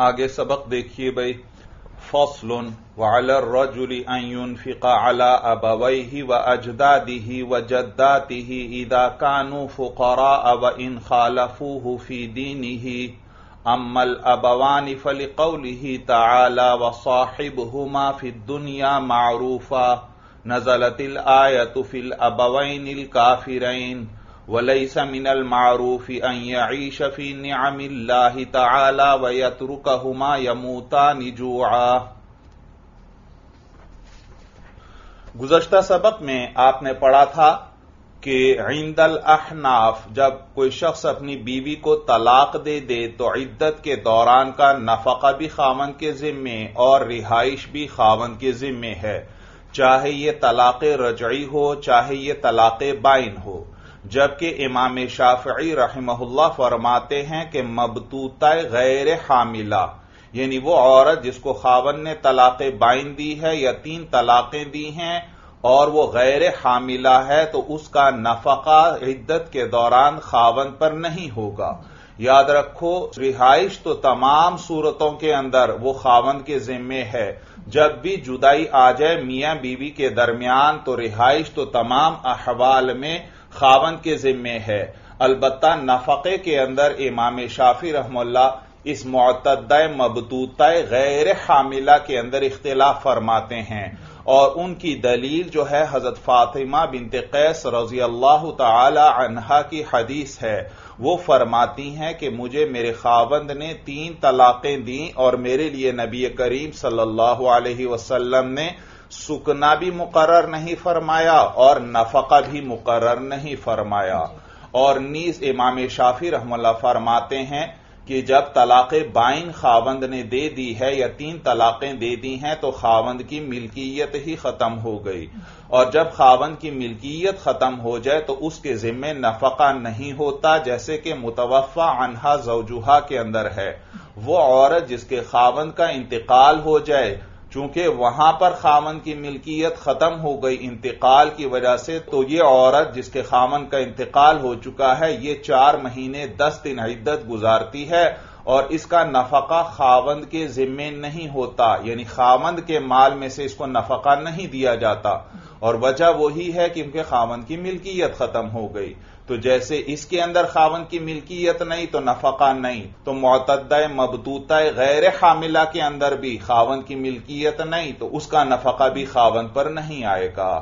आगे सबक देखिए भाई फसलन वलरजुल फ़िका अला अबवही व अजदादी व जद्दाती इदा कानू फ़ुकरा अब इन खालफू फ़ी दीनी अम्मल अबवान फ़लकौली ताला व साहिबहुमा फ़ि दुनिया मारूफा नजलतिल आयत फ़िल अबवैनिल काफिरैन वलैस मिनल मारूफी अयीश फ़ी नियमिल्लाहि तआला व यमूता निजुआ गुजश्ता सबक में आपने पढ़ा था कि इंदल अहनाफ जब कोई शख्स अपनी बीवी को तलाक दे दे तो इद्दत के दौरान का नफका भी खावन के जिम्मे और रिहाइश भी खावन के जिम्मे है चाहे ये तलाक रजई हो चाहे ये तलाक बाइन हो जबकि इमाम शाफी रहमहुल्ला फरमाते हैं कि मबतूता गैर हामिला यानी वो औरत जिसको खावन ने तलाक बाइन दी है या तीन तलाकें दी हैं, और वो गैर हामिला है तो उसका नफका इद्दत के दौरान खावन पर नहीं होगा। याद रखो, रिहाइश तो तमाम सूरतों के अंदर वो खावन के जिम्मे है। जब भी जुदाई आ जाए मियाँ बीवी के दरमियान तो रिहाइश तो तमाम अहवाल में खावन के जिम्मे है। अलबत्ता नफके के अंदर इमाम शाफी रहमल्ला इस मतद मबतूत गैर हामिला के अंदर इख्तलाफ फरमाते हैं और उनकी दलील जो है हज़रत फातिमा बिनते कैस रज़ी अल्लाह तहा की हदीस है। वो फरमाती हैं कि मुझे मेरे खावंद ने तीन तलाकें दी और मेरे लिए नबी करीम सल्लल्लाहु अलैहि वसल्लम ने सुकना भी मुकर्र नहीं फरमाया और नफका भी मुकर्र नहीं फरमाया। और नीज इमाम शाफी रहमल्ला फरमाते हैं कि जब तलाक बाइन खावंद ने दे दी है या तीन तलाकें दे दी हैं तो खावंद की मिल्कियत ही खत्म हो गई। और जब खावंद की मिल्कियत खत्म हो जाए तो उसके जिम्मे नफका नहीं होता, जैसे कि मुतवफ़ा अनहा जौजुहा के अंदर है। वो औरत जिसके खावंद का इंतकाल हो जाए चूँकि वहाँ पर खामन की मिल्कियत खत्म हो गई इंतकाल की वजह से तो ये औरत जिसके खामन का इंतकाल हो चुका है, ये चार महीने, दस दिन इद्दत गुजारती है और इसका नफका खावंद के जिम्मे नहीं होता। यानी खावंद के माल में से इसको नफका नहीं दिया जाता। और वजह वही है कि उनके खावंद की मिल्कियत खत्म हो गई। तो जैसे इसके अंदर खावन की मिल्कियत नहीं तो नफका नहीं तो मोतदा मबतूता गैर हामिला के अंदर भी खावन की मिल्कियत नहीं तो उसका नफका भी खावन पर नहीं आएगा।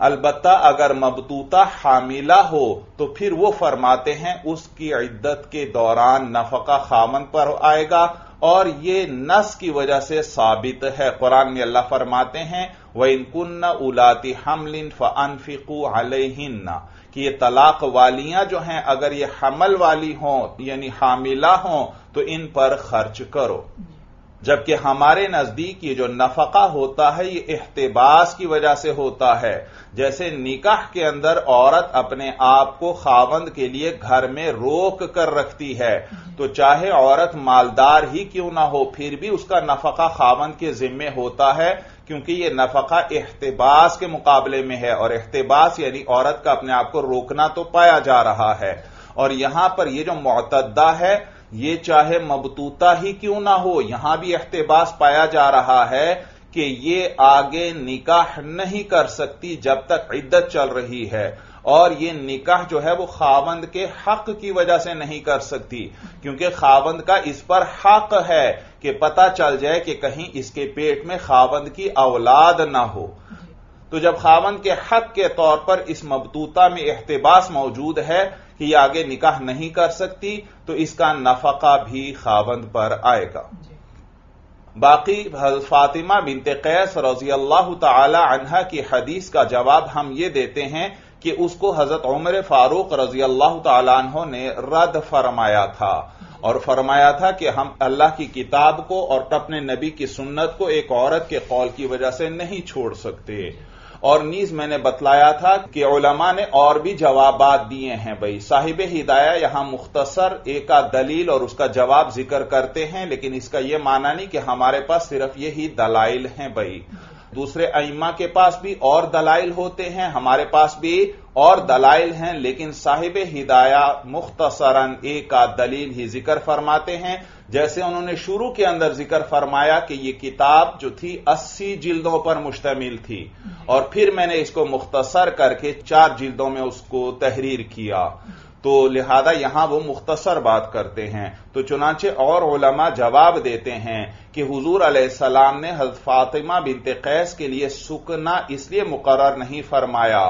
अलबत् अगर मबतूता हामिला हो तो फिर वो फरमाते हैं, उसकी इद्दत के दौरान नफका खामन पर आएगा, और ये नस की वजह से साबित है। कुरान में अल्लाह फरमाते हैं व इनकुन्ना उलाती हमलिन फ़नफिकू अलहिन्ना। कि ये तलाक वालियाँ जो हैं, अगर ये हमल वाली हों, यानी हामिला हों तो इन पर खर्च करो। जबकि हमारे नज़दीक ये जो नफका होता है, ये एहतबास की वजह से होता है। जैसे निकाह के अंदर औरत अपने आप को खावंद के लिए घर में रोक कर रखती है तो चाहे औरत मालदार ही क्यों ना हो, फिर भी उसका नफका खावंद के जिम्मे होता है। क्योंकि यह नफका एहतबास के मुकाबले में है और एहतबास यानी औरत का अपने आप को रोकना तो पाया जा रहा है। और यहाँ पर यह जो मतदा है, ये चाहे मबतूता ही क्यों ना हो, यहाँ भी एहतबास पाया जा रहा है कि ये आगे निकाह नहीं कर सकती जब तक इद्दत चल रही है। और ये निकाह जो है वो खावंद के हक की वजह से नहीं कर सकती, क्योंकि खावंद का इस पर हक है कि पता चल जाए कि कहीं इसके पेट में खावंद की औलाद ना हो। तो जब खावंद के हक के तौर पर इस मबतूता में एहतबास मौजूद है कि यह आगे निकाह नहीं कर सकती तो इसका नफका भी खावंद पर आएगा। बाकी फातिमा बिनते कैस रज़ी अल्लाह तहा की हदीस का जवाब हम ये देते हैं कि उसको हज़रत उमर फारूक रज़ी अल्लाह तहों ने रद्द फरमाया था। और फरमाया था कि हम अल्लाह की किताब को और अपने नबी की सुन्नत को एक औरत के कौल की वजह से नहीं छोड़ सकते। और नीज मैंने बतलाया था कि ओलमा ने और भी जवाब दिए हैं भाई। साहिब हिदाया यहाँ मुख्तसर एक दलील और उसका जवाब ज़िक्र करते हैं, लेकिन इसका यह माना नहीं कि हमारे पास सिर्फ़ यही दलाइल हैं भाई। दूसरे अइमा के पास भी और दलाइल होते हैं, हमारे पास भी और दलाइल हैं, लेकिन साहिब हिदाया मुख्तसरन एक का दलील ही ज़िक्र फरमाते हैं। जैसे उन्होंने शुरू के अंदर ज़िक्र फरमाया कि यह किताब जो थी 80 जिल्दों पर मुश्तमिल थी। और फिर मैंने इसको मुख्तसर करके चार जिल्दों में उसको तहरीर किया। तो लिहाजा यहाँ वो मुख्तसर बात करते हैं। तो चुनाचे और उलमा जवाब देते हैं कि हजूर सलाम ने हज़रत फातिमा बिनते कैस के लिए सुकना इसलिए मुकर्र नहीं फरमाया।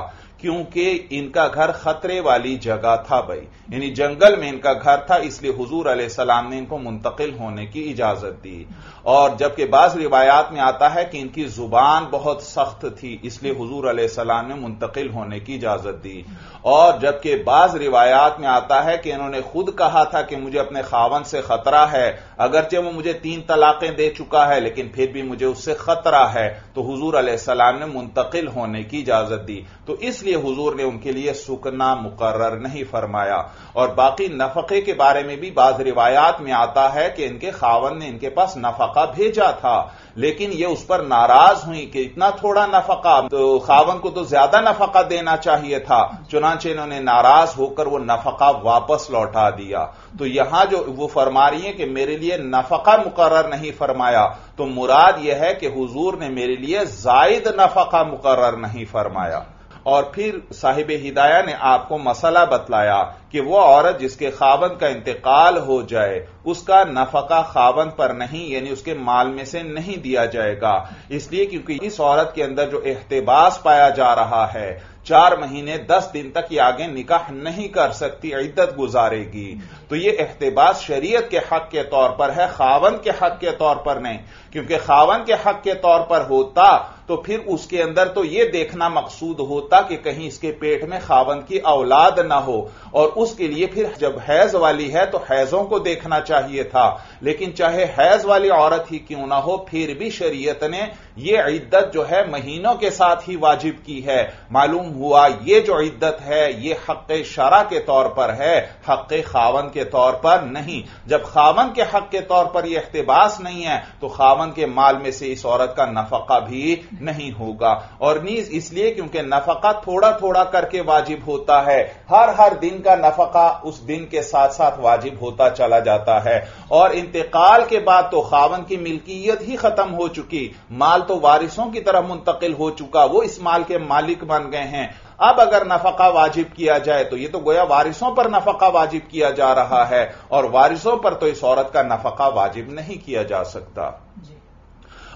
क्योंकि इनका घर खतरे वाली जगह था भाई। यानी जंगल में इनका घर था, इसलिए हुजूर सलाम ने इनको मुंतकिल होने की इजाज़त दी। और जबकि बाज रिवायात में आता है कि इनकी ज़ुबान बहुत सख्त थी, इसलिए हुजूर सलाम ने मुंतकिल होने की इजाज़त दी। और जबकि बाज रिवायात में आता है कि इन्होंने खुद कहा था कि मुझे अपने खावन से खतरा है, अगरचे वो मुझे तीन तलाकें दे चुका है, लेकिन फिर भी मुझे उससे खतरा है तो हुजूर सलाम ने मुंतकिल होने की इजाज़त दी। तो इसलिए हुजूर ने उनके लिए सुकना मुकर्र नहीं फरमाया। और बाकी नफके के बारे में भी बाज रिवायात में आता है कि इनके खावन ने इनके पास नफका भेजा था। लेकिन ये उस पर नाराज़ हुई कि इतना थोड़ा नफका तो खावन को तो ज़्यादा नफका देना चाहिए था, चुनाचे इन्होंने नाराज़ होकर वो नफका वापस लौटा दिया। तो यहाँ जो वो फरमा रही है कि मेरे लिए नफका मुकर्र नहीं फरमाया तो मुराद यह है कि हुजूर ने मेरे लिए जायद नफका मुकर्र नहीं फरमाया। और फिर साहिब हिदाया ने आपको मसला बतलाया कि वह औरत जिसके खावन का इंतकाल हो जाए, उसका नफका खावन पर नहीं, यानी उसके माल में से नहीं दिया जाएगा। इसलिए क्योंकि इस औरत के अंदर जो एहतबास पाया जा रहा है, चार महीने, दस दिन तक ये आगे निकाह नहीं कर सकती, इद्दत गुजारेगी। तो ये एहतबास शरीयत के हक के तौर पर है खावन के हक के तौर पर नहीं। क्योंकि खावन के हक के तौर पर होता तो फिर उसके अंदर तो यह देखना मकसूद होता कि कहीं इसके पेट में खावन की औलाद ना हो। और उसके लिए फिर जब हैज़ वाली है तो हैजों को देखना चाहिए था। लेकिन चाहे हैज़ वाली औरत ही क्यों ना हो, फिर भी शरीयत ने यह इद्दत जो है महीनों के साथ ही वाजिब की है। मालूम हुआ यह जो इद्दत है यह हक शरा के तौर पर है, हक खावन के तौर पर नहीं। जब खावन के हक के तौर पर यह अहतबास नहीं है तो खावन के माल में से इस औरत का नफका भी नहीं होगा। और नीज इसलिए क्योंकि नफका थोड़ा थोड़ा करके वाजिब होता है। हर हर दिन का नफका उस दिन के साथ साथ वाजिब होता चला जाता है। और इंतकाल के बाद तो खावन की मिल्कियत ही खत्म हो चुकी। माल तो वारिसों की तरफ़ मुंतकिल हो चुका। वो इस माल के मालिक बन गए हैं। अब अगर नफका वाजिब किया जाए तो यह तो गोया वारिसों पर नफका वाजिब किया जा रहा है और वारिसों पर तो इस औरत का नफका वाजिब नहीं किया जा सकता।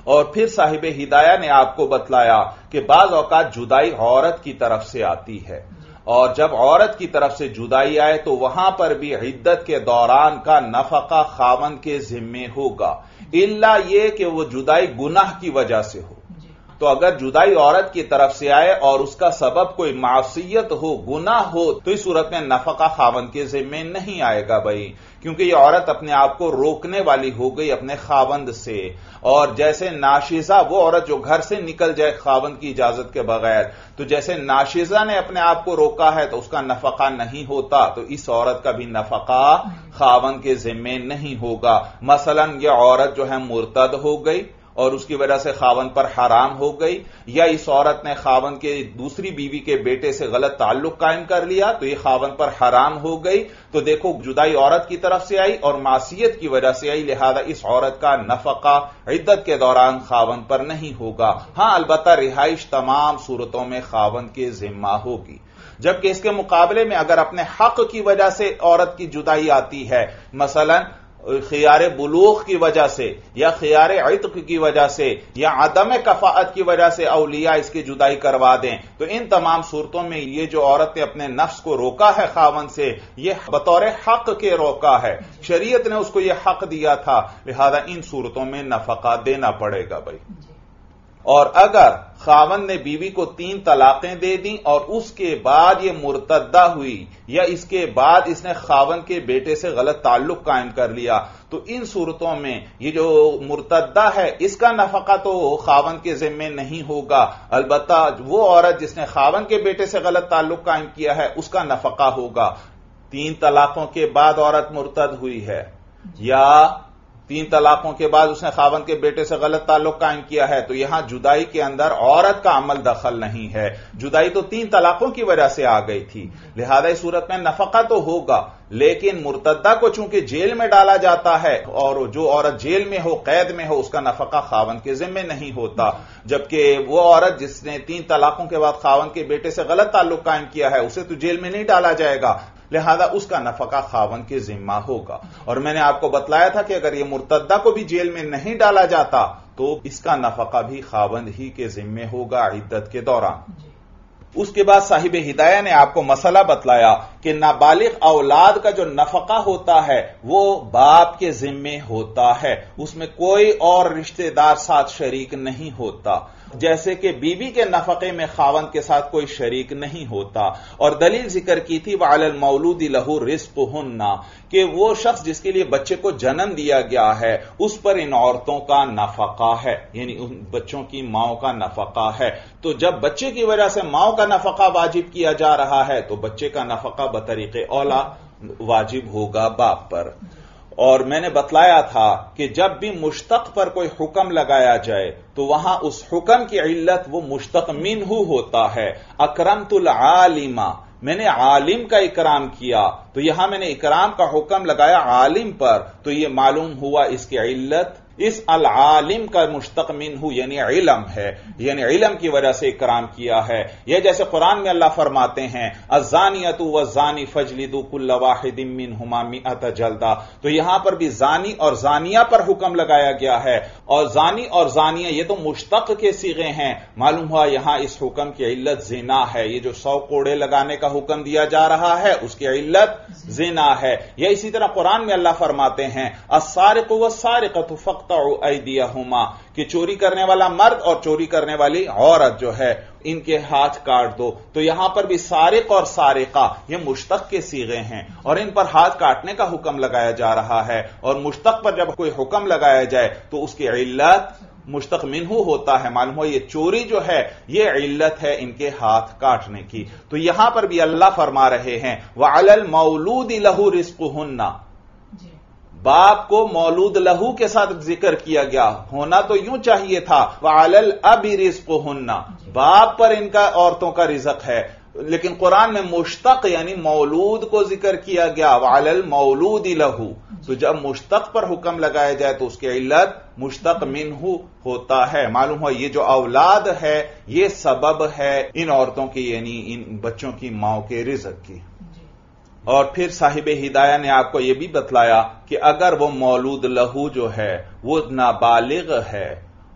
और फिर साहिब हिदाया ने आपको बतलाया कि बाज औकात जुदाई औरत की तरफ़ से आती है। और जब औरत की तरफ़ से जुदाई आए तो वहाँ पर भी हिद्दत के दौरान का नफका खावन के जिम्मे होगा। इल्ला यह कि वह जुदाई गुनाह की वजह से हो। तो अगर जुदाई औरत की तरफ़ से आए और उसका सबब कोई मासीत हो गुना हो तो इस सूरत में नफका खावन के जिम्मे नहीं आएगा भाई। क्योंकि ये औरत अपने आप को रोकने वाली हो गई अपने खावंद से। और जैसे नाशिजा, वो औरत जो घर से निकल जाए खावंद की इजाज़त के बगैर तो जैसे नाशिजा ने अपने आप को रोका है तो उसका नफका नहीं होता तो इस औरत का भी नफका खावंद के जिम्मे नहीं होगा। मसलन यह औरत जो है मुर्तद हो गई। और उसकी वजह से खावन पर हराम हो गई। या इस औरत ने खावन के दूसरी बीवी के बेटे से गलत ताल्लुक कायम कर लिया तो ये खावन पर हराम हो गई। तो देखो, जुदाई औरत की तरफ़ से आई और मासीत की वजह से आई, लिहाजा इस औरत का नफका इद्दत के दौरान खावन पर नहीं होगा। हाँ अलबत् रिहाइश तमाम सूरतों में खावन के जिम्मा होगी। जबकि इसके मुकाबले में अगर अपने हक की वजह से औरत की जुदाई आती है, मसलन खियार बुलूख की वजह से, या खियार अतक की वजह से, या आदम कफात की वजह से अलिया इसकी जुदाई करवा दें। तो इन तमाम सूरतों में ये जो औरत ने अपने नफ्स को रोका है खावन से यह बतौर हक के रोका है। शरीयत ने उसको यह हक दिया था, लिहाजा इन सूरतों में नफका देना पड़ेगा भाई। और अगर खावन ने बीवी को तीन तलाकें दे दी और उसके बाद ये मुर्तदा हुई या इसके बाद इसने खावन के बेटे से गलत ताल्लुक कायम कर लिया तो इन सूरतों में ये जो मुर्तदा है, इसका नफका तो खावन के जिम्मे नहीं होगा। अलबत् वो औरत जिसने खावन के बेटे से गलत ताल्लुक कायम किया है, उसका नफका होगा। तीन तलाकों के बाद औरत मुर्तद हुई है। या तीन तलाकों के बाद उसने खावन के बेटे से गलत ताल्लुक कायम किया है तो यहाँ जुदाई के अंदर औरत का अमल दखल नहीं है। जुदाई तो तीन तलाकों की वजह से आ गई थी। लिहाजा इस सूरत में नफका तो होगा, लेकिन मुर्तदा को चूँकि जेल में डाला जाता है, और जो औरत जेल में हो, कैद में हो, उसका नफका खावन के जिम्मे नहीं होता। जबकि वो औरत जिसने तीन तलाकों के बाद खावन के बेटे से गलत ताल्लुक कायम किया है, उसे तो जेल में नहीं डाला जाएगा। लिहाजा उसका नफका खावन के जिम्मा होगा। और मैंने आपको बतलाया था कि अगर यह मुर्तदा को भी जेल में नहीं डाला जाता तो इसका नफका भी खावन ही के जिम्मे होगा इद्दत के दौरान। उसके बाद साहिब हिदाया ने आपको मसला बतलाया कि नाबालिग औलाद का जो नफका होता है वो बाप के जिम्मे होता है। उसमें कोई और रिश्तेदार साथ शरीक नहीं होता। जैसे कि बीवी के नफके में खावन के साथ कोई शरीक नहीं होता। और दलील ज़िक्र की थी वाल मौलूदी लहू रिस्क हुन्ना कि वो शख्स जिसके लिए बच्चे को जन्म दिया गया है, उस पर इन औरतों का नफका है। यानी उन बच्चों की माओ का नफका है। तो जब बच्चे की वजह से माओ का नफका वाजिब किया जा रहा है तो बच्चे का नफका बतरीके औला वाजिब होगा बाप पर। और मैंने बतलाया था कि जब भी मुश्तक पर कोई हुक्म लगाया जाए तो वहाँ उस हुक्म की इल्लत वो मुश्तक मिनहू होता है। अकरमतुल आलिमा। मैंने आलिम का इकराम किया तो यहाँ मैंने इकराम का हुक्म लगाया आलिम पर तो यह मालूम हुआ इसकी इल्लत इस अल आलिम का मुश्तक मिनहू यानी इलम है। यानी इलम की वजह से इकराम किया है। यह जैसे कुरान में अल्लाह फरमाते हैं, अजानियतु व जानी फजलिदु कुल्ला वाहिदिम मिन हुमामी अत जल्दा। तो यहाँ पर भी जानी और जानिया पर हुक्म लगाया गया है। और जानी और जानिया, ये तो मुश्तक के सीगे हैं। मालूम हुआ यहाँ इस हुक्म की इल्लत जिना है। ये जो सौ कोड़े लगाने का हुक्म दिया जा रहा है, उसकी इल्लत जिना है। यह इसी तरह कुरान में अल्लाह फरमाते हैं असारिक व सारिकत फक्त हुमा कि चोरी करने वाला मर्द और चोरी करने वाली औरत जो है, इनके हाथ काट दो। तो यहाँ पर भी सारिक और सारिका, ये मुश्तक के सीगे हैं, और इन पर हाथ काटने का हुक्म लगाया जा रहा है। और मुश्तक पर जब कोई हुक्म लगाया जाए तो उसकी इल्लत मुश्तक मिनहू होता है। मालूम हो, ये चोरी जो है, ये इल्लत है इनके हाथ काटने की। तो यहाँ पर भी अल्लाह फरमा रहे हैं वह अलल मौलूद लहू रिस्क बाप को मौलूद लहू के साथ ज़िक्र किया गया। होना तो यूँ चाहिए था वालल अब रिस्क होना बाप पर इनका औरतों का रिजक है। लेकिन कुरान में मुश्तक यानी मौलूद को ज़िक्र किया गया वालल मौलूद लहू। तो जब मुश्तक पर हुक्म लगाया जाए तो उसकी इल्लत मुश्तक मिनहू होता है। मालूम हो ये जो औलाद है ये सबब है इन औरतों की यानी इन बच्चों की माओ के रिजक की। और फिर साहिब हिदाया ने आपको यह भी बतलाया कि अगर वो मौलूद लहू जो है, वो नाबालिग है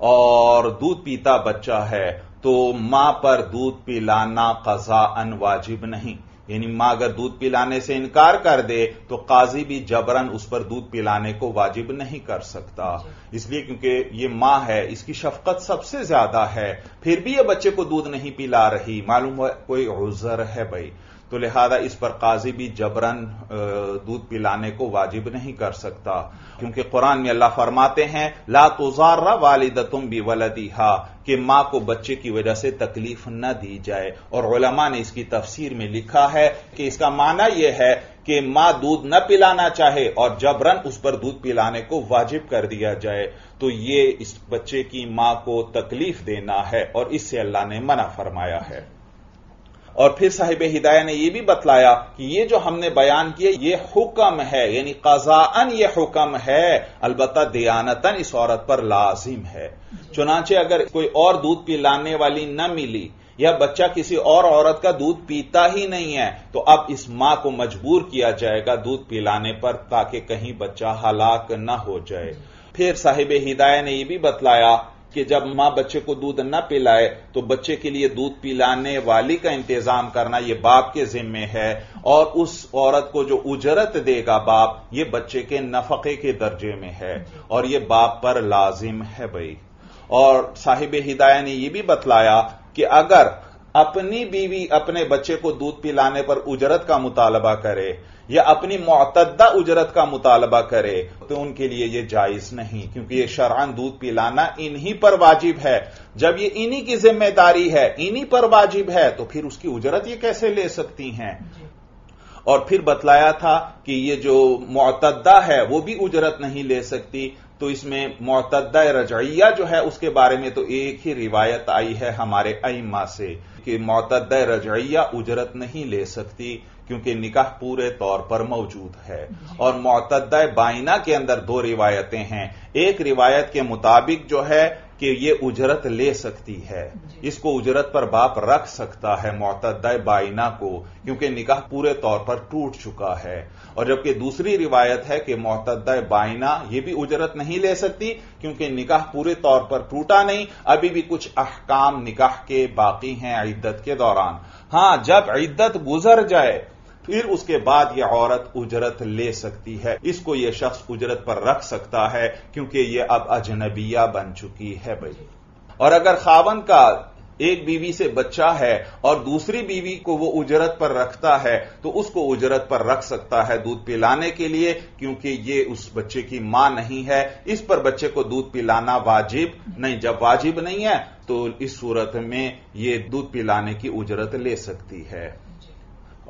और दूध पीता बच्चा है तो माँ पर दूध पिलाना कजा अन वाजिब नहीं। यानी माँ अगर दूध पिलाने से इनकार कर दे तो काजी भी जबरन उस पर दूध पिलाने को वाजिब नहीं कर सकता। इसलिए क्योंकि ये माँ है, इसकी शफकत सबसे ज़्यादा है, फिर भी ये बच्चे को दूध नहीं पिला रही। मालूम है कोई उजर है भाई। तो लिहाजा इस पर काजी भी जबरन दूध पिलाने को वाजिब नहीं कर सकता। क्योंकि कुरान में अल्लाह फरमाते हैं, ला तुजारा वालिदतुम भी वलदिहा कि माँ को बच्चे की वजह से तकलीफ़ न दी जाए। और उलमा ने इसकी तफसीर में लिखा है कि इसका माना यह है कि माँ दूध न पिलाना चाहे और जबरन उस पर दूध पिलाने को वाजिब कर दिया जाए तो ये इस बच्चे की माँ को तकलीफ़ देना है और इससे अल्लाह ने मना फरमाया है। और फिर साहिब हिदायत ने यह भी बतलाया कि ये जो हमने बयान किया, ये हुक्म है, यानी कजाअन ये हुक्म है अलबत् दयानतन इस औरत पर लाजिम है। चुनाचे अगर कोई और दूध पिलाने वाली न मिली, या बच्चा किसी और औरत का दूध पीता ही नहीं है तो अब इस माँ को मजबूर किया जाएगा दूध पिलाने पर, ताकि कहीं बच्चा हलाक न हो जाए। फिर साहिब हिदाया ने यह भी बतलाया कि जब माँ बच्चे को दूध न पिलाए तो बच्चे के लिए दूध पिलाने वाली का इंतज़ाम करना यह बाप के जिम्मे है। और उस औरत को जो उजरत देगा बाप यह बच्चे के नफके के दर्जे में है। और यह बाप पर लाजिम है भाई। और साहिब हिदाया ने यह भी बतलाया कि अगर अपनी बीवी अपने बच्चे को दूध पिलाने पर उजरत का मुतालबा करे या अपनी मुतदा उजरत का मुतालबा करे तो उनके लिए यह जायज़ नहीं क्योंकि यह शरान दूध पिलाना इन्हीं पर वाजिब है। जब ये इन्हीं की ज़िम्मेदारी है इन्हीं पर वाजिब है तो फिर उसकी उजरत ये कैसे ले सकती हैं? और फिर बतलाया था कि ये जो मुतदा है वो भी उजरत नहीं ले सकती तो इसमें मुतदा रजैया जो है उसके बारे में तो एक ही रिवायत आई है हमारे अइमा से। कि मुतदा रजैया उजरत नहीं ले सकती क्योंकि निकाह पूरे तौर पर मौजूद है। और मुतदा बाइना के अंदर दो रिवायतें हैं। एक रिवायत के मुताबिक जो है कि ये उजरत ले सकती है। इसको उजरत पर बाप रख सकता है मोतद बाइना को क्योंकि निकाह पूरे तौर पर टूट चुका है। और जबकि दूसरी रिवायत है कि मुतदा बाइना ये भी उजरत नहीं ले सकती क्योंकि निकाह पूरे तौर पर टूटा नहीं। अभी भी कुछ अहकाम निकाह के बाकी हैं इद्दत के दौरान। हाँ जब इद्दत गुजर जाए फिर उसके बाद यह औरत उजरत ले सकती है। इसको यह शख्स उजरत पर रख सकता है, क्योंकि यह अब अजनबिया बन चुकी है भाई। और अगर खावन का एक बीवी से बच्चा है और दूसरी बीवी को वो उजरत पर रखता है तो उसको उजरत पर रख सकता है दूध पिलाने के लिए, क्योंकि ये उस बच्चे की माँ नहीं है। इस पर बच्चे को दूध पिलाना वाजिब नहीं। जब वाजिब नहीं है तो इस सूरत में ये दूध पिलाने की उजरत ले सकती है।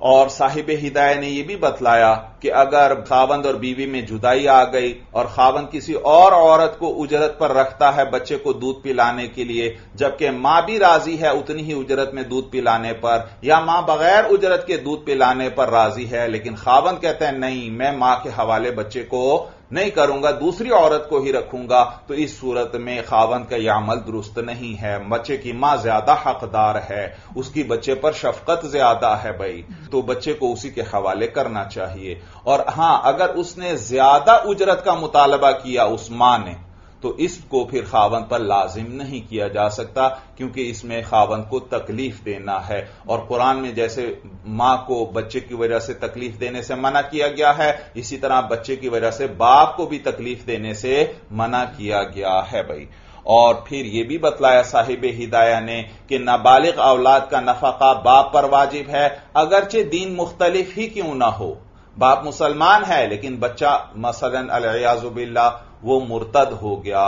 और साहिब हिदाय ने यह भी बतलाया कि अगर खावंद और बीवी में जुदाई आ गई और खावंद किसी और औरत को उजरत पर रखता है बच्चे को दूध पिलाने के लिए, जबकि माँ भी राज़ी है उतनी ही उजरत में दूध पिलाने पर, या माँ बगैर उजरत के दूध पिलाने पर राज़ी है, लेकिन खावंद कहते हैं, नहीं, मैं माँ के हवाले बच्चे को नहीं करूँगा, दूसरी औरत को ही रखूँगा तो इस सूरत में खावंद का यह अमल दुरुस्त नहीं है। बच्चे की माँ ज़्यादा हकदार है, उसकी बच्चे पर शफकत ज़्यादा है भाई तो बच्चे को उसी के हवाले करना चाहिए। और हाँ, अगर उसने ज़्यादा उजरत का मुतालबा किया उस माँ ने तो इसको फिर खावन पर लाजिम नहीं किया जा सकता, क्योंकि इसमें खावन को तकलीफ़ देना है। और कुरान में जैसे माँ को बच्चे की वजह से तकलीफ़ देने से मना किया गया है, इसी तरह बच्चे की वजह से बाप को भी तकलीफ़ देने से मना किया गया है भाई। और फिर यह भी बतलाया साहिब हिदाया ने कि नाबालिग औलाद का नफाका बाप पर वाजिब है, अगरचे दीन मुख्तलिफ़ ही क्यों ना हो। बाप मुसलमान है, लेकिन बच्चा मसलन अलयाजुबिल्ला वो मुर्तद हो गया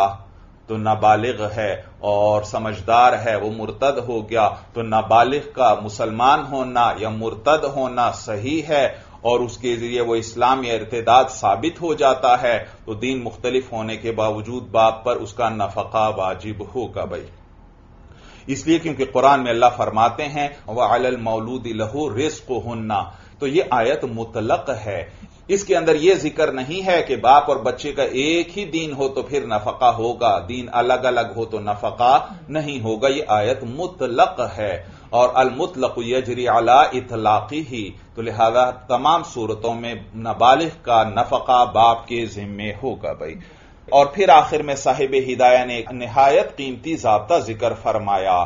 तो नाबालिग है और समझदार है, वो मुर्तद हो गया तो नाबालिग का मुसलमान होना या मुर्तद होना सही है और उसके ज़रिए वो इस्लाम या इर्तदाद साबित हो जाता है तो दीन मुख्तलिफ़ होने के बावजूद बाप पर उसका नफका वाजिब होगा भाई। इसलिए क्योंकि कुरान में अल्लाह फरमाते हैं वह अलल मौलूद लहू रिस्क होना तो ये आयत मुतलक है। इसके अंदर यह ज़िक्र नहीं है कि बाप और बच्चे का एक ही दीन हो तो फिर नफका होगा। दीन अलग अलग हो तो नफका नहीं होगा। यह आयत मुतलक है। और अलमुतलक यजरी अला इतलाकी ही तो लिहाजा तमाम सूरतों में नाबालिग का नफका बाप के जिम्मे होगा भाई। और फिर आखिर में साहिब हिदाया ने नहायत कीमती जबता ज़िक्र फरमाया।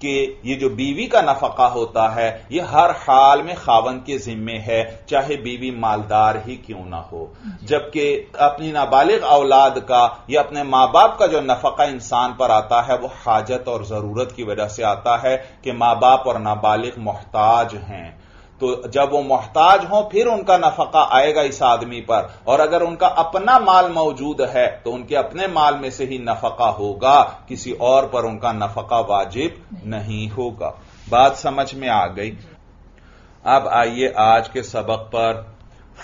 कि ये जो बीवी का नफका होता है, ये हर हाल में खावन के जिम्मे है, चाहे बीवी मालदार ही क्यों ना हो। जबकि अपनी नाबालिग औलाद का या अपने माँ बाप का जो नफका इंसान पर आता है, वो हाजत और ज़रूरत की वजह से आता है कि माँ बाप और नाबालिग मोहताज हैं। तो जब वो मोहताज हों, फिर उनका नफका आएगा इस आदमी पर। और अगर उनका अपना माल मौजूद है तो उनके अपने माल में से ही नफका होगा। किसी और पर उनका नफका वाजिब नहीं होगा। बात समझ में आ गई। अब आइए आज के सबक पर।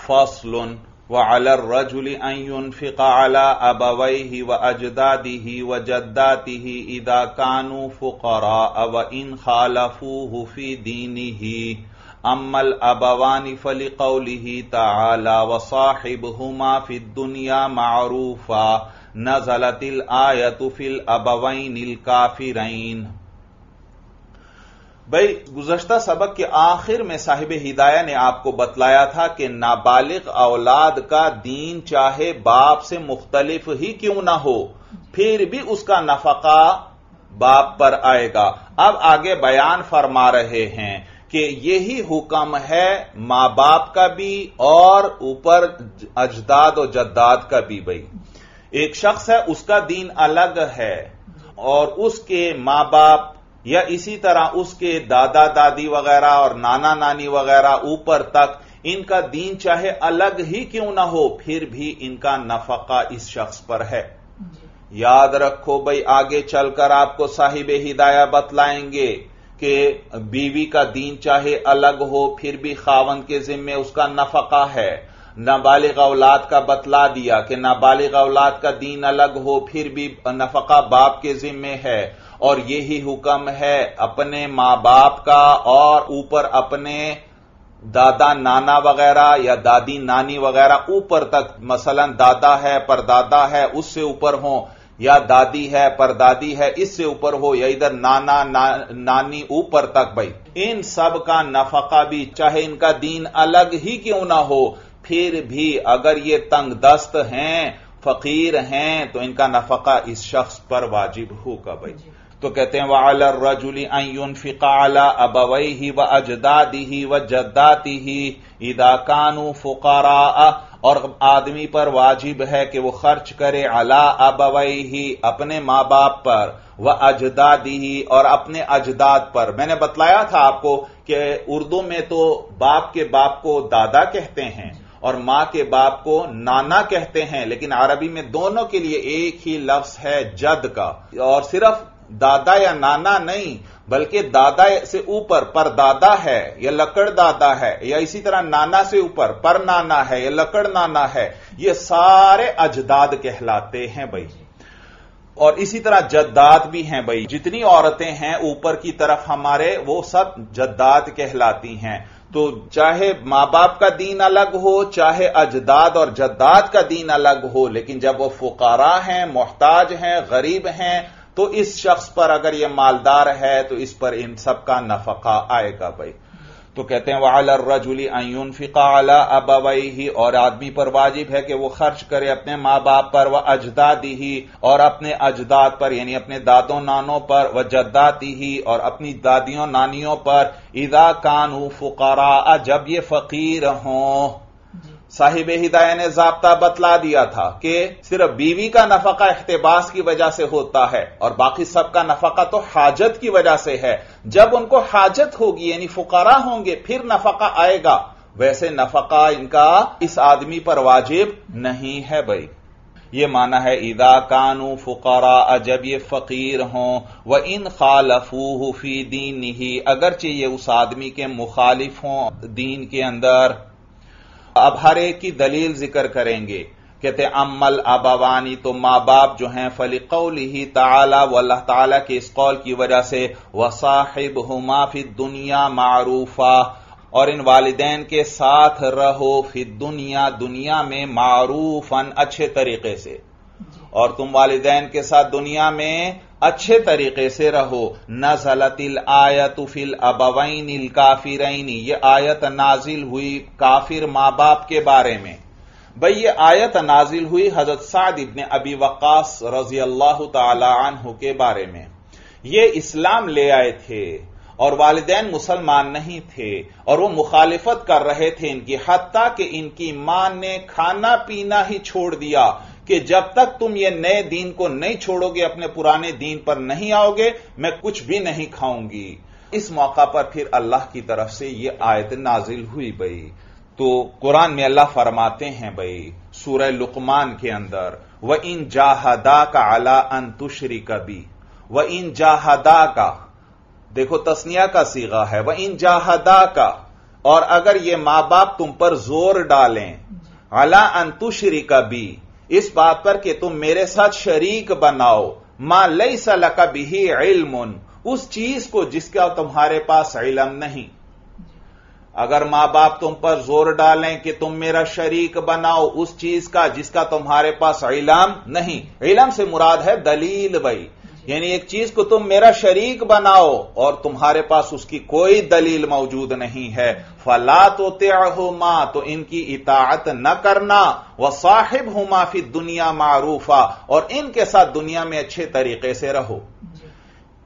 फसलुन व अलर रजुल अयुन फ़िका अला अबवई व अजदादी ही व जद्दाती ही इदा कानू फ़ुकरा अव इन खालफू हुफी दीनी ही अम्मल अबवानी फली कौली ताला व साहिब हुमा दुनिया मारूफा नजलतिल आयतुफिल अबवैनिल काफिरैन भाई गुजश्ता सबक के आखिर में साहिब हिदाया ने आपको बतलाया था कि नाबालिग औलाद का दीन चाहे बाप से मुख्तलिफ़ ही क्यों ना हो फिर भी उसका नफका बाप पर आएगा अब आगे बयान फरमा रहे हैं कि यही हुक्म है माँ बाप का भी और ऊपर अजदाद और जद्दाद का भी भाई। एक शख्स है उसका दीन अलग है और उसके माँ बाप या इसी तरह उसके दादा दादी वगैरह और नाना नानी वगैरह ऊपर तक इनका दीन चाहे अलग ही क्यों ना हो फिर भी इनका नफका इस शख्स पर है। याद रखो भाई आगे चलकर आपको साहिब हिदाया बतलाएँगे। कि बीवी का दीन चाहे अलग हो, फिर भी खावन के जिम्मे उसका नफका है। नाबालिग औलाद का बतला दिया कि नाबालिग औलाद का दीन अलग हो, फिर भी नफका बाप के जिम्मे है। और यही हुक्म है अपने माँ बाप का और ऊपर अपने दादा नाना वगैरह या दादी नानी वगैरह ऊपर तक। मसलन दादा है, परदादा है, उससे ऊपर हो। या दादी है परदादी है इससे ऊपर हो या इधर नाना ना, नानी ऊपर तक भाई। इन सब का नफका भी चाहे इनका दीन अलग ही क्यों ना हो फिर भी अगर ये तंग दस्त हैं फकीर हैं तो इनका नफका इस शख्स पर वाजिब होगा भाई। तो कहते हैं वाल रजुली अयुन फ़िकाला अबवई ही व अजदादी ही व जद्दाती ही इदा कानू फुकारा और आदमी पर वाजिब है कि वो खर्च करे अला अबवई ही अपने माँ बाप पर वह अजदादी ही और अपने अजदाद पर। मैंने बतलाया था आपको कि उर्दू में तो बाप के बाप को दादा कहते हैं और माँ के बाप को नाना कहते हैं, लेकिन अरबी में दोनों के लिए एक ही लफ्ज है जद का। और सिर्फ़ दादा या नाना नहीं बल्कि दादा से ऊपर पर दादा है, या लकड़ दादा है, या इसी तरह नाना से ऊपर पर नाना है, या लकड़ नाना है, ये सारे अजदाद कहलाते हैं भाई और इसी तरह जद्दाद भी हैं भाई। जितनी औरतें हैं ऊपर की तरफ़ हमारे, वो सब जद्दाद कहलाती हैं। तो चाहे माँ बाप का दीन अलग हो, चाहे अजदाद और जद्दाद का दीन अलग हो, लेकिन जब वो फुकारा हैं, मोहताज हैं, गरीब हैं तो इस शख्स पर अगर यह मालदार है तो इस पर इन सब का नफका आएगा भाई। तो कहते हैं वाल रजुली अयुन फ़िकाला अबवई ही और आदमी पर वाजिब है कि वो खर्च करे अपने माँ बाप पर, व अजदादी ही और अपने अजदाद पर, यानी अपने दादों नानों पर, व जद्दाती ही और अपनी दादियों नानियों पर इदा कानू फुकारा जब ये फकीर हों। साहिब हिदाय ने जबता बतला दिया था कि सिर्फ़ बीवी का नफका अहतबास की वजह से होता है और बाकी सबका नफका तो हाजत की वजह से है। जब उनको हाजत होगी, यानी फुकारा होंगे, फिर नफका आएगा। वैसे नफका इनका इस आदमी पर वाजिब नहीं है भाई। ये माना है ईदा कानू फुकारा जब ये फकीर हों, व इन खालफू फ़ी दीन ही अगरचे ये उस आदमी के मुखालिफ हों, दीन के अंदर अब हर एक की दलील ज़िक्र करेंगे। कहते अम्मल अबावानी तो माँ बाप जो हैं फली कौल ही ताला व अल्लाह ताला के इस कौल की वजह से वसाहिब हुमा फि दुनिया मारूफा और इन वालिदैन के साथ रहो फिर दुनिया दुनिया में मारूफन अच्छे तरीके से। और तुम वालिदैन के साथ दुनिया में अच्छे तरीके से रहो। नजलतिल आयत फिल अबवैनिल काफिरैनी। ये आयत नाजिल हुई काफिर माँ बाप के बारे में। भाई, ये आयत नाजिल हुई हज़रत साद इब्ने अबी वकास रज़ी अल्लाह तहु के बारे में। ये इस्लाम ले आए थे और वालदेन मुसलमान नहीं थे और वो मुखालिफत कर रहे थे इनकी हत्या कि इनकी माँ ने खाना पीना ही छोड़ दिया। कि जब तक तुम ये नए दीन को नहीं छोड़ोगे, अपने पुराने दीन पर नहीं आओगे, मैं कुछ भी नहीं खाऊँगी। इस मौका पर फिर अल्लाह की तरफ़ से ये आयत नाजिल हुई भाई तो कुरान में अल्लाह फरमाते हैं भाई सूरह लुकमान के अंदर व इन जाहदा का अला अंतुशरी कभी व इन जाहदा का देखो, तस्निया का सीगा है। वह इन जाहदा का और अगर ये माँ बाप तुम पर ज़ोर डालें, अला अंतुशरी कभी इस बात पर कि तुम मेरे साथ शरीक बनाओ। माँ लई सल बिही इल्म उस चीज़ को जिसका तुम्हारे पास इलम नहीं। अगर माँ बाप तुम पर ज़ोर डालें कि तुम मेरा शरीक बनाओ, उस चीज़ का जिसका तुम्हारे पास इलम नहीं। इलम से मुराद है दलील भाई। यानी एक चीज़ को तुम मेरा शरीक बनाओ और तुम्हारे पास उसकी कोई दलील मौजूद नहीं है। फला तो माँ तो इनकी इताअत न करना। व साहिब हो माफ़ी दुनिया मारूफा और इनके साथ दुनिया में अच्छे तरीके से रहो।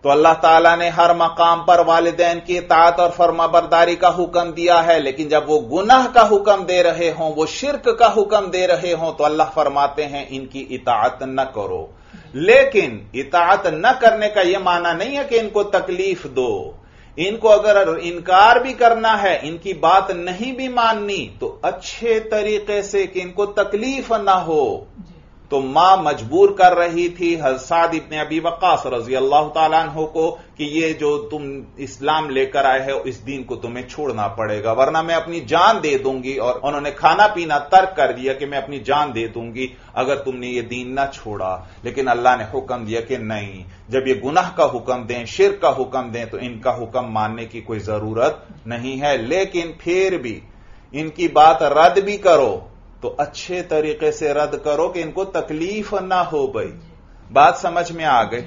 तो अल्लाह ताला ने हर मकाम पर वालदेन की इतात और फर्माबरदारी का हुक्म दिया है लेकिन जब वो गुनाह का हुक्म दे रहे हों वो शिरक का हुक्म दे रहे हों तो अल्लाह फरमाते हैं इनकी इतात न करो। लेकिन इतात न करने का यह माना नहीं है कि इनको तकलीफ़ दो। इनको अगर इनकार भी करना है, इनकी बात नहीं भी माननी तो अच्छे तरीके से कि इनको तकलीफ़ ना हो। तो माँ मजबूर कर रही थी हसाद इब्ने अबी वक्स रज़ी अल्लाह तु को कि ये जो तुम इस्लाम लेकर आए हो, इस दीन को तुम्हें छोड़ना पड़ेगा, वरना मैं अपनी जान दे दूँगी और उन्होंने खाना पीना तर्क कर दिया कि मैं अपनी जान दे दूँगी अगर तुमने ये दीन ना छोड़ा। लेकिन अल्लाह ने हुक्म दिया कि नहीं, जब ये गुनाह का हुक्म दें, शिर का हुक्म दें तो इनका हुक्म मानने की कोई ज़रूरत नहीं है। लेकिन फिर भी इनकी बात रद्द भी करो। तो अच्छे तरीके से रद्द करो कि इनको तकलीफ़ ना हो भाई। बात समझ में आ गई।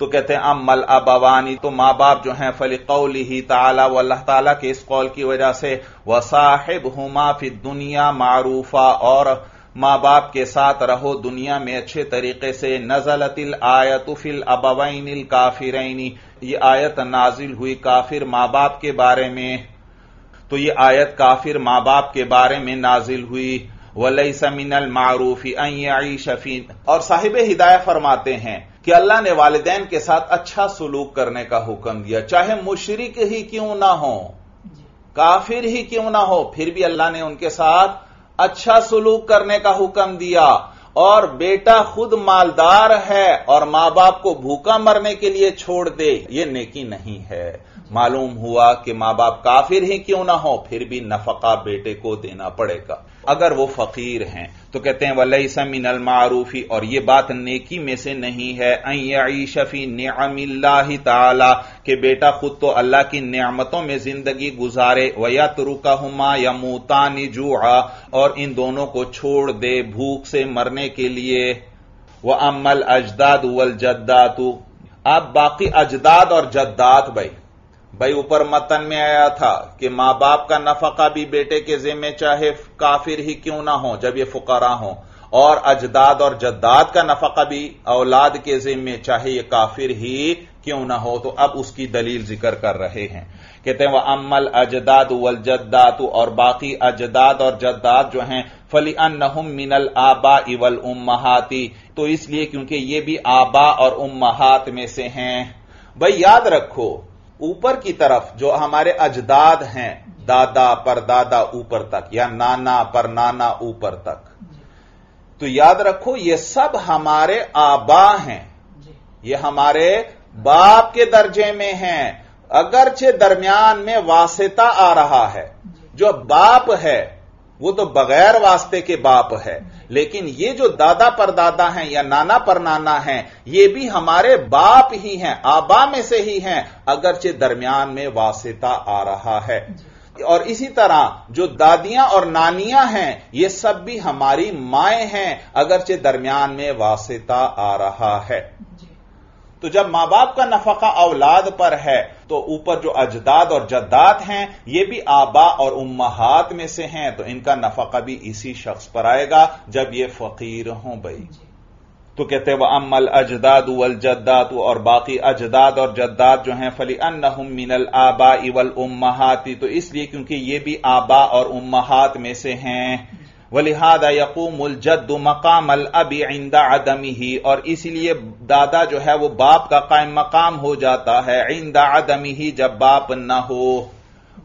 तो कहते हैं अमल अबावानी तो माँ बाप जो हैं, फली कौली ही ताला, व अल्लाह ताला के इस कौल की वजह से, व साहिब हुमा फिर दुनिया मारूफा, और माँ बाप के साथ रहो दुनिया में अच्छे तरीके से। नजलतिल आयत फिल अबवैनिल काफिरैनी, ये आयत नाजिल हुई काफिर माँ बाप के बारे में। तो ये आयत काफिर माँ बाप के बारे में नाजिल हुई। वलई समिनल मारूफी आई शफीन और साहिब हिदायत फरमाते हैं कि अल्लाह ने वालदेन के साथ अच्छा सलूक करने का हुक्म दिया। चाहे मुशरिक ही क्यों ना हो, काफिर ही क्यों ना हो, फिर भी अल्लाह ने उनके साथ अच्छा सलूक करने का हुक्म दिया। और बेटा खुद मालदार है और माँ बाप को भूखा मरने के लिए छोड़ दे, ये नेकी नहीं है। मालूम हुआ कि माँ बाप काफिर ही क्यों ना हो, फिर भी नफका बेटे को देना पड़ेगा। अगर वो फकीर हैं तो कहते हैं वलई समिनल मारूफी, और ये बात नेकी में से नहीं है। आई शफी न्यामिल्ला ताला, के बेटा खुद तो अल्लाह की नियामतों में ज़िंदगी गुजारे। वया तुरुका हुमा या मुतानी जुआ, और इन दोनों को छोड़ दे भूख से मरने के लिए। वह अमल अजदाद वल जद्दातु। अब बाकी अजदाद और जद्दात भाई। भाई, ऊपर मतन में आया था कि माँ बाप का नफका भी बेटे के जिम्मे, चाहे काफिर ही क्यों ना हो, जब ये फुकारा हो। और अजदाद और जद्दाद का नफका भी औलाद के जिम्मे, चाहे ये काफिर ही क्यों ना हो तो अब उसकी दलील ज़िक्र कर रहे हैं। कहते हैं, वह अमल अजदाद वल जद्दात और बाकी अजदाद और जद्दाद जो हैं, फली अनहुम मिनल आबा इवल उम्महाती। तो इसलिए क्योंकि ये भी आबा और उम्महात में से हैं। भाई, याद रखो ऊपर की तरफ़ जो हमारे अजदाद हैं दादा परदादा ऊपर तक या नाना पर नाना ऊपर तक। तो याद रखो ये सब हमारे आबा हैं। ये हमारे बाप के दर्जे में हैं। अगरचे दरमियान में वासिता आ रहा है। जो बाप है वो तो बगैर वास्ते के बाप है। लेकिन ये जो दादा पर दादा हैं या नाना पर नाना हैं, ये भी हमारे बाप ही हैं, आबा में से ही हैं, अगरचे दरमियान में वासिता आ रहा है। और इसी तरह जो दादियाँ और नानियाँ हैं, ये सब भी हमारी माए हैं, अगरचे दरमियान में वासिता आ रहा है। तो जब माँ बाप का नफका औलाद पर है तो ऊपर जो अजदाद और जद्दात हैं ये भी आबा और उम्माहात में से हैं तो इनका नफका भी इसी शख्स पर आएगा जब ये फकीर हों भाई। तो कहते वह अमल अजदाद वल जद्दात और बाकी अजदाद और जद्दाद जो हैं फली अन मिनल आबा इवल उम्माहाती। तो इसलिए क्योंकि ये भी आबा और उम्माहात में से हैं वलिहादा यकूमुल जद्द मकाम अल अबी इंदा अदमी ही और इसीलिए दादा जो है वो बाप का कायम मकाम हो जाता है, इंदा अदमी ही जब बाप न हो।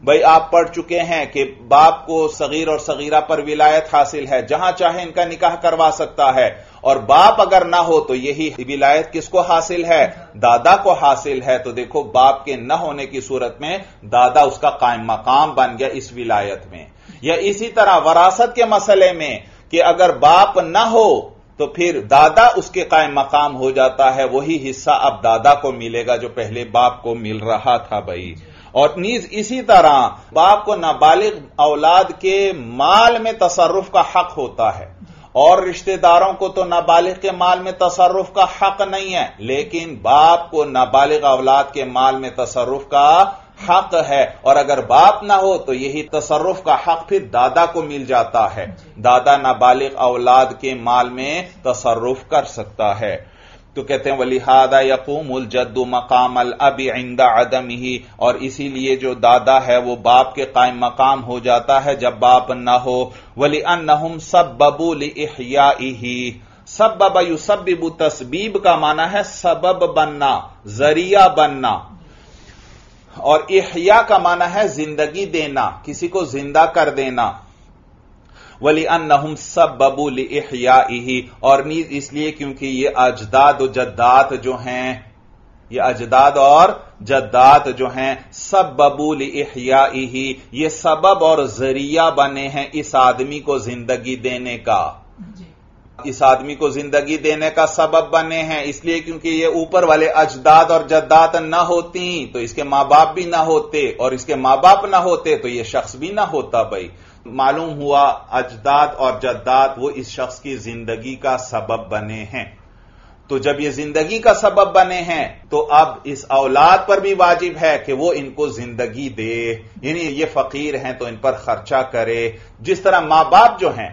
भाई, आप पढ़ चुके हैं कि बाप को सगीर और सगीरा पर विलायत हासिल है, जहाँ चाहे इनका निकाह करवा सकता है। और बाप अगर ना हो तो यही विलायत किसको हासिल है? दादा को हासिल है। तो देखो, बाप के न होने की सूरत में दादा उसका कायम मकाम बन गया इस विलायत में। या इसी तरह वरासत के मसले में कि अगर बाप ना हो तो फिर दादा उसके कायम मकाम हो जाता है। वही हिस्सा अब दादा को मिलेगा जो पहले बाप को मिल रहा था भाई। और नीज इसी तरह बाप को नाबालिग औलाद के माल में तसरुफ का हक होता है। और रिश्तेदारों को तो नाबालिग के माल में तसरुफ का हक नहीं है, लेकिन बाप को नाबालिग औलाद के माल में तसरुफ का हक है और अगर बाप ना हो तो यही तसरुफ का हक फिर दादा को मिल जाता है। दादा नाबालिग औलाद के माल में तसरुफ कर सकता है। तो कहते हैं, वलिहादा यकूमुल जद्दू मकाम अल अब इंदा अदम ही और इसीलिए जो दादा है, वो बाप के कायम मकाम हो जाता है जब बाप न हो। वली अन अनहुम सब बबूल इहिया सब युसबिबु तस्बीब का माना है, सबब बनना, ज़रिया बनना। और इहया का माना है ज़िंदगी देना, किसी को ज़िंदा कर देना। वली अनहुम सब बबूल ही और नीज इसलिए क्योंकि ये अजदाद जद्दात जो हैं, ये अजदाद और जद्दात जो हैं सब बबूल ही ये सबब और ज़रिया बने हैं इस आदमी को ज़िंदगी देने का। इस आदमी को ज़िंदगी देने का सबब बने हैं। इसलिए क्योंकि ये ऊपर वाले अजदाद और जद्दात न होती तो इसके माँ बाप भी ना होते और इसके माँ बाप ना होते तो ये शख्स भी ना होता भाई। मालूम हुआ अजदाद और जद्दात वो इस शख्स की ज़िंदगी का सबब बने हैं। तो जब ये ज़िंदगी का सबब बने हैं तो अब इस औलाद पर भी वाजिब है कि वो इनको ज़िंदगी दे। यानी ये फकीर हैं तो इन पर खर्चा करे। जिस तरह माँ बाप जो हैं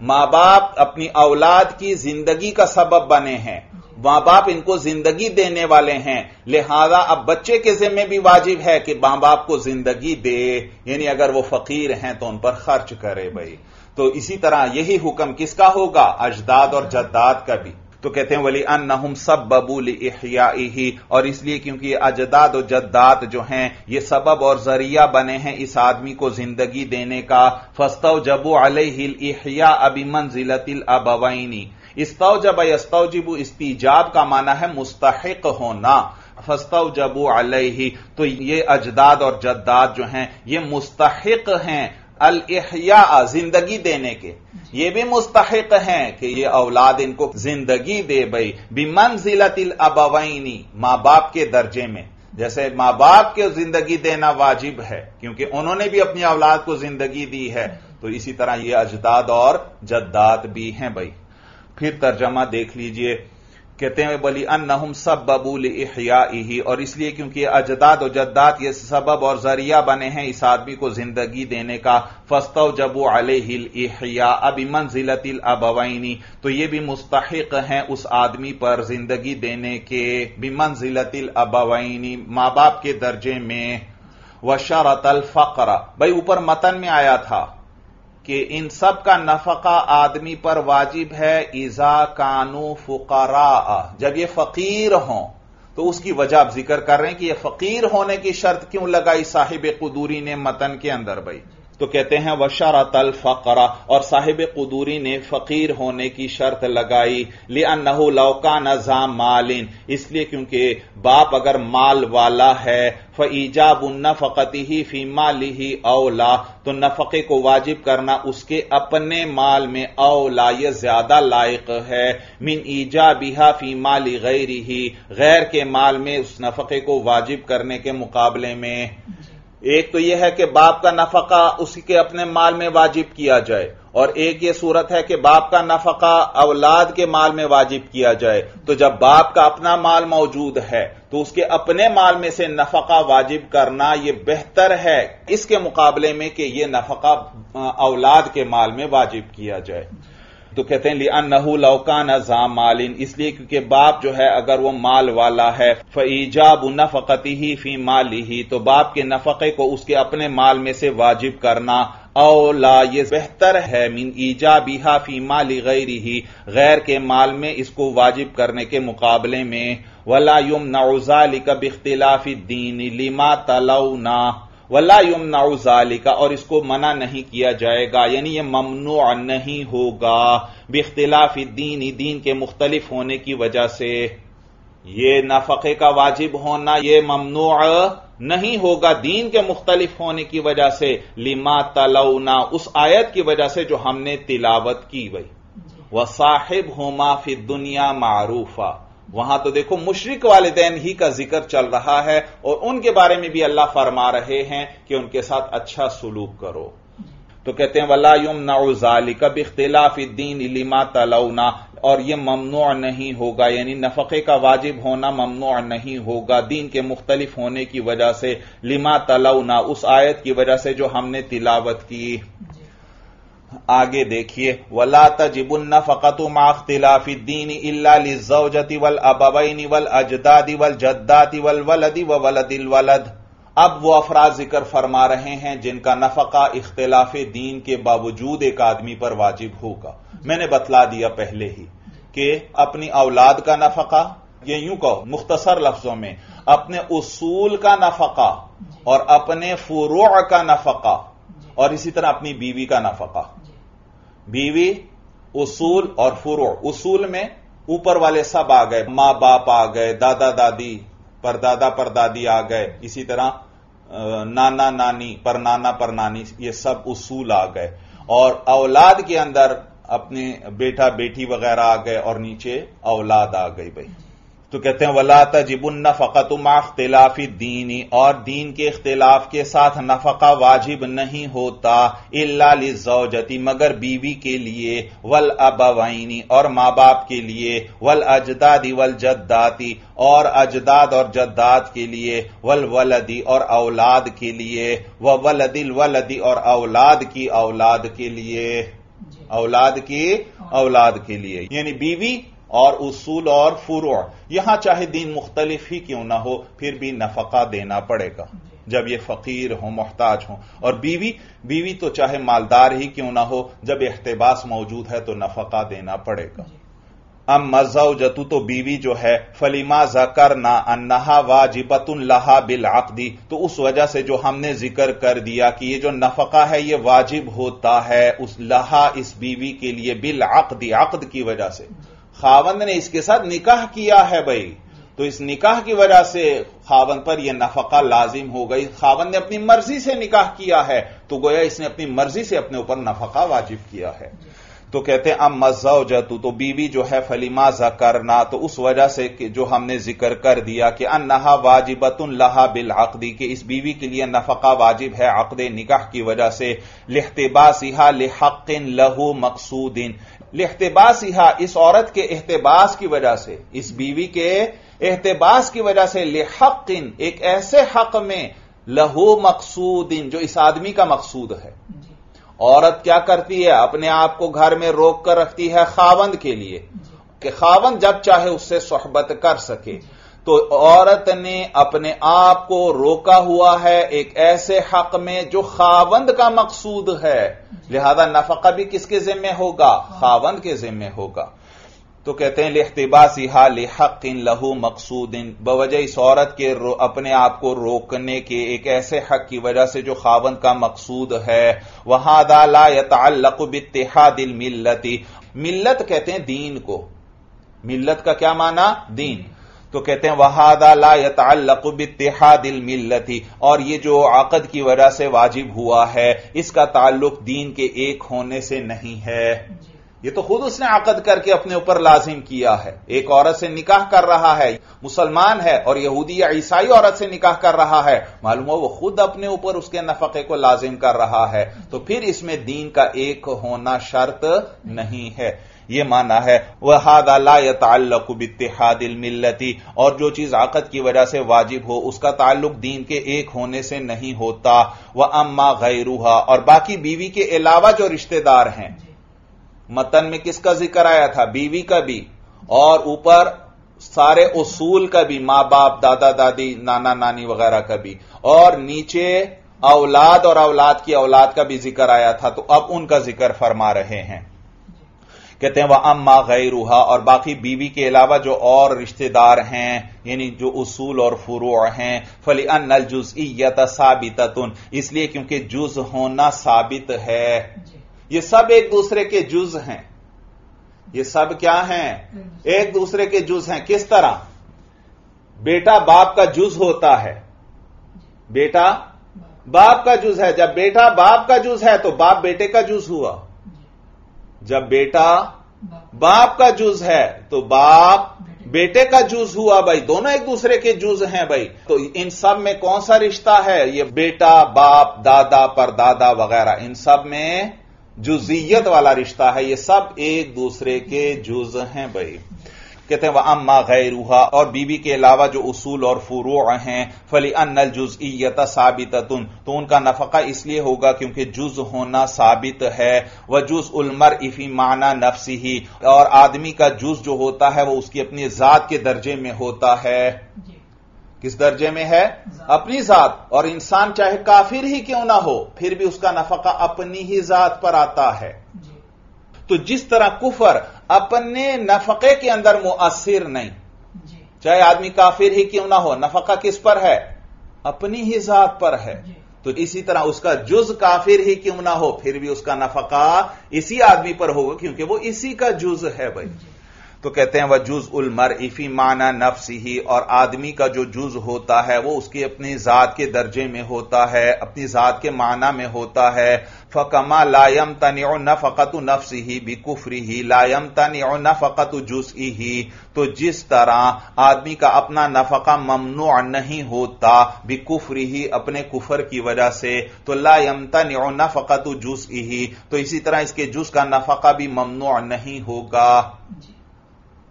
माँ बाप अपनी औलाद की ज़िंदगी का सबब बने हैं। माँ बाप इनको ज़िंदगी देने वाले हैं। लिहाजा अब बच्चे के जिम्मे भी वाजिब है कि माँ बाप को ज़िंदगी दे। यानी अगर वो फकीर हैं तो उन पर खर्च करे भाई। तो इसी तरह यही हुक्म किसका होगा? अजदाद और जद्दाद का भी। तो कहते हैं, वली अन नहुम सब बबूल ही और इसलिए क्योंकि अजदाद और जद्दात जो हैं, ये सबब और ज़रिया बने हैं इस आदमी को ज़िंदगी देने का। फस्तव जबू अलहिल इहिया अबी मंजिलतिल अबवैनी। इस्तव जब यस्तवजिबु इस्तीजाब का माना है मुस्तक होना। फस्तव जबू अलही। तो ये अजदाद और जद्दाद जो हैं, ये मुस्तक हैं। अल इहिया ज़िंदगी देने के। ये भी मुस्तक हैं कि ये औलाद इनको ज़िंदगी दे बई बिमंजिलतिल अबवैनी माँ बाप के दर्जे में। जैसे माँ बाप के ज़िंदगी देना वाजिब है क्योंकि उन्होंने भी अपनी औलाद को ज़िंदगी दी है तो इसी तरह ये अजदाद और जद्दाद भी हैं भाई फिर तर्जमा देख लीजिए कहते हैं बली अन सब बबूल ही और इसलिए क्योंकि अजदाद और जद्दात ये सबब और ज़रिया बने हैं इस आदमी को ज़िंदगी देने का। फस्तव जबू अलहिल इहिया अब मंजिलतिल अबवैनी। तो ये भी मुस्तक हैं उस आदमी पर ज़िंदगी देने के बिमंजिलतिल अबवैनी माँ बाप के दर्जे में। वशरत अल फकरा, भाई, ऊपर मतन में आया था। कि इन सब का नफका आदमी पर वाजिब है ईजा कानू फुकारा। जब ये फकीर हों तो उसकी वजह आप ज़िक्र कर रहे हैं कि यह फकीर होने की शर्त क्यों लगाई साहिब कुदूरी ने मतन के अंदर भाई? तो कहते हैं, वशरत अल फ़करा और साहिब कुदूरी ने फ़कीर होने की शर्त लगाई। लिअनहु लौका नजाम मालिन। इसलिए क्योंकि बाप अगर माल वाला है, फ़ईजाब नफ़ती ही फ़ी माली ही औला। तो नफ़े को वाजिब करना उसके अपने माल में औला, ये ज़्यादा लायक है। मिन ईजा बिहा फ़ी माली गैरी ही गैर के माल में उस नफ़े को वाजिब करने के मुकाबले में। एक तो यह है कि बाप का नफका उसी के अपने माल में वाजिब किया जाए, और एक ये सूरत है कि बाप का नफका औलाद के माल में वाजिब किया जाए। तो जब बाप का अपना माल मौजूद है तो उसके अपने माल में से नफका वाजिब करना यह बेहतर है, इसके मुकाबले में कि यह नफका औलाद के माल में वाजिब किया जाए। तो कहते हैं लिया नहू लौका नजाम मालिन इसलिए क्योंकि बाप जो है, अगर वो माल वाला है, फ़ईजाब नफ़ती ही फ़ी माली ही तो बाप के नफ़े को उसके अपने माल में से वाजिब करना। औला ये बेहतर है, मीन ईजा बिहा फ़ी माली गैरी ही गैर के माल में इसको वाजिब करने के मुकाबले में। वला युम नौजाली कब इख्तिलाफी दीन, लिमा तलौना। वला युम नाउजालिका और इसको मना नहीं किया जाएगा यानी यह ममनू नहीं होगा। बिख्तिलाफ दीन ही दीन के मुख्तलिफ़ होने की वजह से। ये नफके का वाजिब होना यह ममनू नहीं होगा दीन के मुख्तलिफ़ होने की वजह से। लिमा तलौना उस आयत की वजह से जो हमने तिलावत की वही। साहिब होमा फिर दुनिया मारूफा। वहाँ तो देखो मुशरक वालदेन ही का ज़िक्र चल रहा है और उनके बारे में भी अल्लाह फरमा रहे हैं कि उनके साथ अच्छा सुलूक करो। तो कहते हैं वलायुम नाउजाली कब इख्तिलाफीन इलिमा तलौना। और यह ममनू नहीं होगा, यानी नफे का वाजिब होना ममनू नहीं होगा, दीन के मुख्तलिफ़ होने की वजह से लिमा तलौना, उस आयत की वजह से जो हमने तिलावत की। आगे देखिए, वला तजिबुन्ना फ़कतु माख्तिलाफीन इल्लाजती वल अबवैनी वल अजदादी वल जद्दाती वल वलदी व वलदिल वलद। अब वो अफराज ज़िक्र फरमा रहे हैं जिनका नफका इख्तलाफ दीन के बावजूद एक आदमी पर वाजिब होगा। मैंने बतला दिया पहले ही कि अपनी औलाद का नफका, ये यूँ कहो, मुख्तसर लफ्जों में, अपने उसूल का नफका और अपने फुरू का नफका और इसी तरह अपनी बीवी का नफका। बीवी, उसूल और फुरो। उसूल में ऊपर वाले सब आ गए। माँ बाप आ गए, दादा दादी, परदादा परदादी आ गए। इसी तरह नाना नानी पर नाना पर नानी ये सब उसूल आ गए। और औलाद के अंदर अपने बेटा बेटी वगैरह आ गए और नीचे औलाद आ गई भाई। तो कहते हैं वला तजिबुन नफकत अख्तिलाफी दीनी और दीन के इख्तिलाफ के साथ नफका वाजिब नहीं होता इल्लाजती मगर बीवी के लिए वल अबवाइनी और माँ बाप के लिए वल अजदादी वल जद्दाती और अजदाद और जद्दाद के लिए वल वलदी और औलाद के लिए व वलदिल वलदी और औलाद की औलाद के लिए औलाद की औलाद के लिए। यानी बीवी और उसूल और फुरू। यहाँ चाहे दीन मुख्तलिफ़ ही क्यों ना हो, फिर भी नफका देना पड़ेगा। जब ये फकीर हो, मोहताज हो। और बीवी बीवी तो चाहे मालदार ही क्यों ना हो, जब एहतबास मौजूद है तो नफका देना पड़ेगा। अम मजऊ जतू तो बीवी जो है, फलीमा जकर ना अन्नहा वाजिबतुन लहा बिल आकदी तो उस वजह से जो हमने ज़िक्र कर दिया कि ये जो नफका है, ये वाजिब होता है उस लहा इस बीवी के लिए बिल आकदी आकद की वजह से। खावंद ने इसके साथ निकाह किया है भाई। तो इस निकाह की वजह से खावन पर यह नफका लाजिम हो गई। खावन ने अपनी मर्ज़ी से निकाह किया है तो गोया इसने अपनी मर्ज़ी से अपने ऊपर नफका वाजिब किया है। तो कहते हैं, अम मजाओ जतू तो बीवी जो है, फलीमा करना तो उस वजह से जो हमने ज़िक्र कर दिया कि अन्नहा वाजिबतुन लहा बिल अकदी कि इस बीवी के लिए नफका वाजिब है अकद निकाह की वजह से। लिहतबासिहा लिहकिन लहू मकसूदिन। लिहतबासिहा इस औरत के एहतबास की वजह से, इस बीवी के एहतबास की वजह से लिहकिन, एक ऐसे हक में लहू मकसूदिन, जो इस आदमी का मकसूद है। औरत क्या करती है? अपने आप को घर में रोक कर रखती है खावंद के लिए। कि खावंद जब चाहे उससे सोहबत कर सके। तो औरत ने अपने आप को रोका हुआ है एक ऐसे हक में जो खावंद का मकसूद है। लिहाजा नफका भी किसके जिम्मे होगा? खावंद के जिम्मे होगा। तो कहते हैं, लिहतबासी हा लिहकिन लहू मकसूदिन बवजह इस औरत के अपने आप को रोकने के एक ऐसे हक की वजह से जो खावन का मकसूद है। वहाँ दाला यताल्लकुबित्तिहादिल मिल्लती। मिल्लत कहते हैं दीन को। मिल्लत का क्या माना? दीन। तो कहते हैं वहादा ला यताल्लकुबित्तिहादिल मिल्लती और ये जो आकद की वजह से वाजिब हुआ है, इसका ताल्लुक दीन के एक होने से नहीं है। ये तो खुद उसने आकद करके अपने ऊपर लाजिम किया है। एक औरत से निकाह कर रहा है, मुसलमान है और यहूदी या ईसाई औरत से निकाह कर रहा है। मालूम हो, वो खुद अपने ऊपर उसके नफके को लाजिम कर रहा है। तो फिर इसमें दीन का एक होना शर्त नहीं है। ये माना है, वह हादाला यताल्लकुबित्तिहादिल मिल्लती और जो चीज़ आकद की वजह से वाजिब हो, उसका ताल्लुक दीन के एक होने से नहीं होता। वह अम्मा गैरूहा और बाकी बीवी के अलावा जो रिश्तेदार हैं मतन में किसका ज़िक्र आया था? बीवी का भी। और ऊपर सारे उसूल का भी माँ बाप दादा दादी नाना नानी वगैरह का भी। और नीचे औलाद और औलाद की औलाद का भी ज़िक्र आया था तो अब उनका ज़िक्र फरमा रहे हैं। कहते हैं, वह अम्मा गैरूहा। और बाकी बीवी के अलावा जो और रिश्तेदार हैं, यानी जो उसूल और फुरू हैं फली अन जुजयत साबित इसलिए क्योंकि जुज होना साबित है। ये सब एक दूसरे के जुज हैं। ये सब क्या हैं? एक दूसरे के जुज हैं। किस तरह? बेटा बाप का जुज होता है। बेटा बाप। का जुज है। जब बेटा बाप का जुज है तो बाप बेटे का जुज हुआ। जब बेटा बाप। का जुज है तो बाप बेटे का जूस हुआ भाई। दोनों एक दूसरे के जूस हैं भाई। तो इन सब में कौन सा रिश्ता है? ये बेटा बाप दादा पर दादा वगैरह। इन सब में जुजियत वाला रिश्ता है, ये सब एक दूसरे के जुज हैं भाई। कहते हैं, वह अम्मा गैरूहा और बीबी के अलावा जो उसूल और फुरू हैं फली अनल जुजयत साबितन तो उनका नफका इसलिए होगा क्योंकि जुज होना साबित है। वह जुज उलमर इफी माना नफसी ही और आदमी का जुज जो होता है वह उसकी अपनी जात के दर्जे में होता है। किस दर्जे में है? अपनी जात। और इंसान चाहे काफिर ही क्यों ना हो फिर भी उसका नफका अपनी ही जात पर आता है। तो जिस तरह कुफर अपने नफके के अंदर मुअसर नहीं चाहे आदमी काफिर ही क्यों ना हो नफका किस पर है? अपनी ही जात पर है। तो इसी तरह उसका जुज काफिर ही क्यों ना हो फिर भी उसका नफका इसी आदमी पर होगा क्योंकि वो इसी का जुज है भाई। तो कहते हैं, वह जुज उल मर इफी माना नफ्स ही और आदमी का जो जुज होता है, वो उसकी अपनी जात के दर्जे में होता है, अपनी जात के माना में होता है। फकमा लायम तन न फ़कत नफ्स ही भी कुफरी ही लायम तन न फ़कत जुस ही तो जिस तरह आदमी का अपना नफका ममनु नहीं होता भी कुफरी ही अपने कुफर की वजह से तो लायम तन न फ़कत जुस ही तो इसी तरह इसके जुस का नफका भी ममनु नहीं होगा।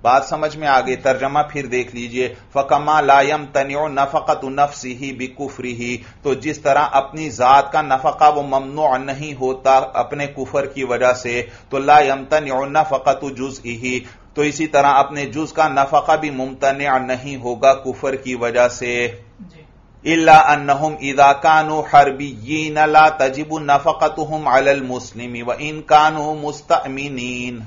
बात समझ में आ गई तर्जमा फिर देख लीजिए फकमा लायम तनियो नफकत नफसी ही बिकुफरी ही तो जिस तरह अपनी जात का नफका वो ममनु नहीं होता अपने कुफर की वजह से तो लायम तनियो नफकत जुज ही तो इसी तरह अपने जुज का नफका भी मुमतन नहीं होगा कुफर की वजह से। इल्ला अन्नहुम इदा कानु हरबीन ला तजिबु नफकतुहुम अलल मुस्लिमी व इन कानु मुस्तमीन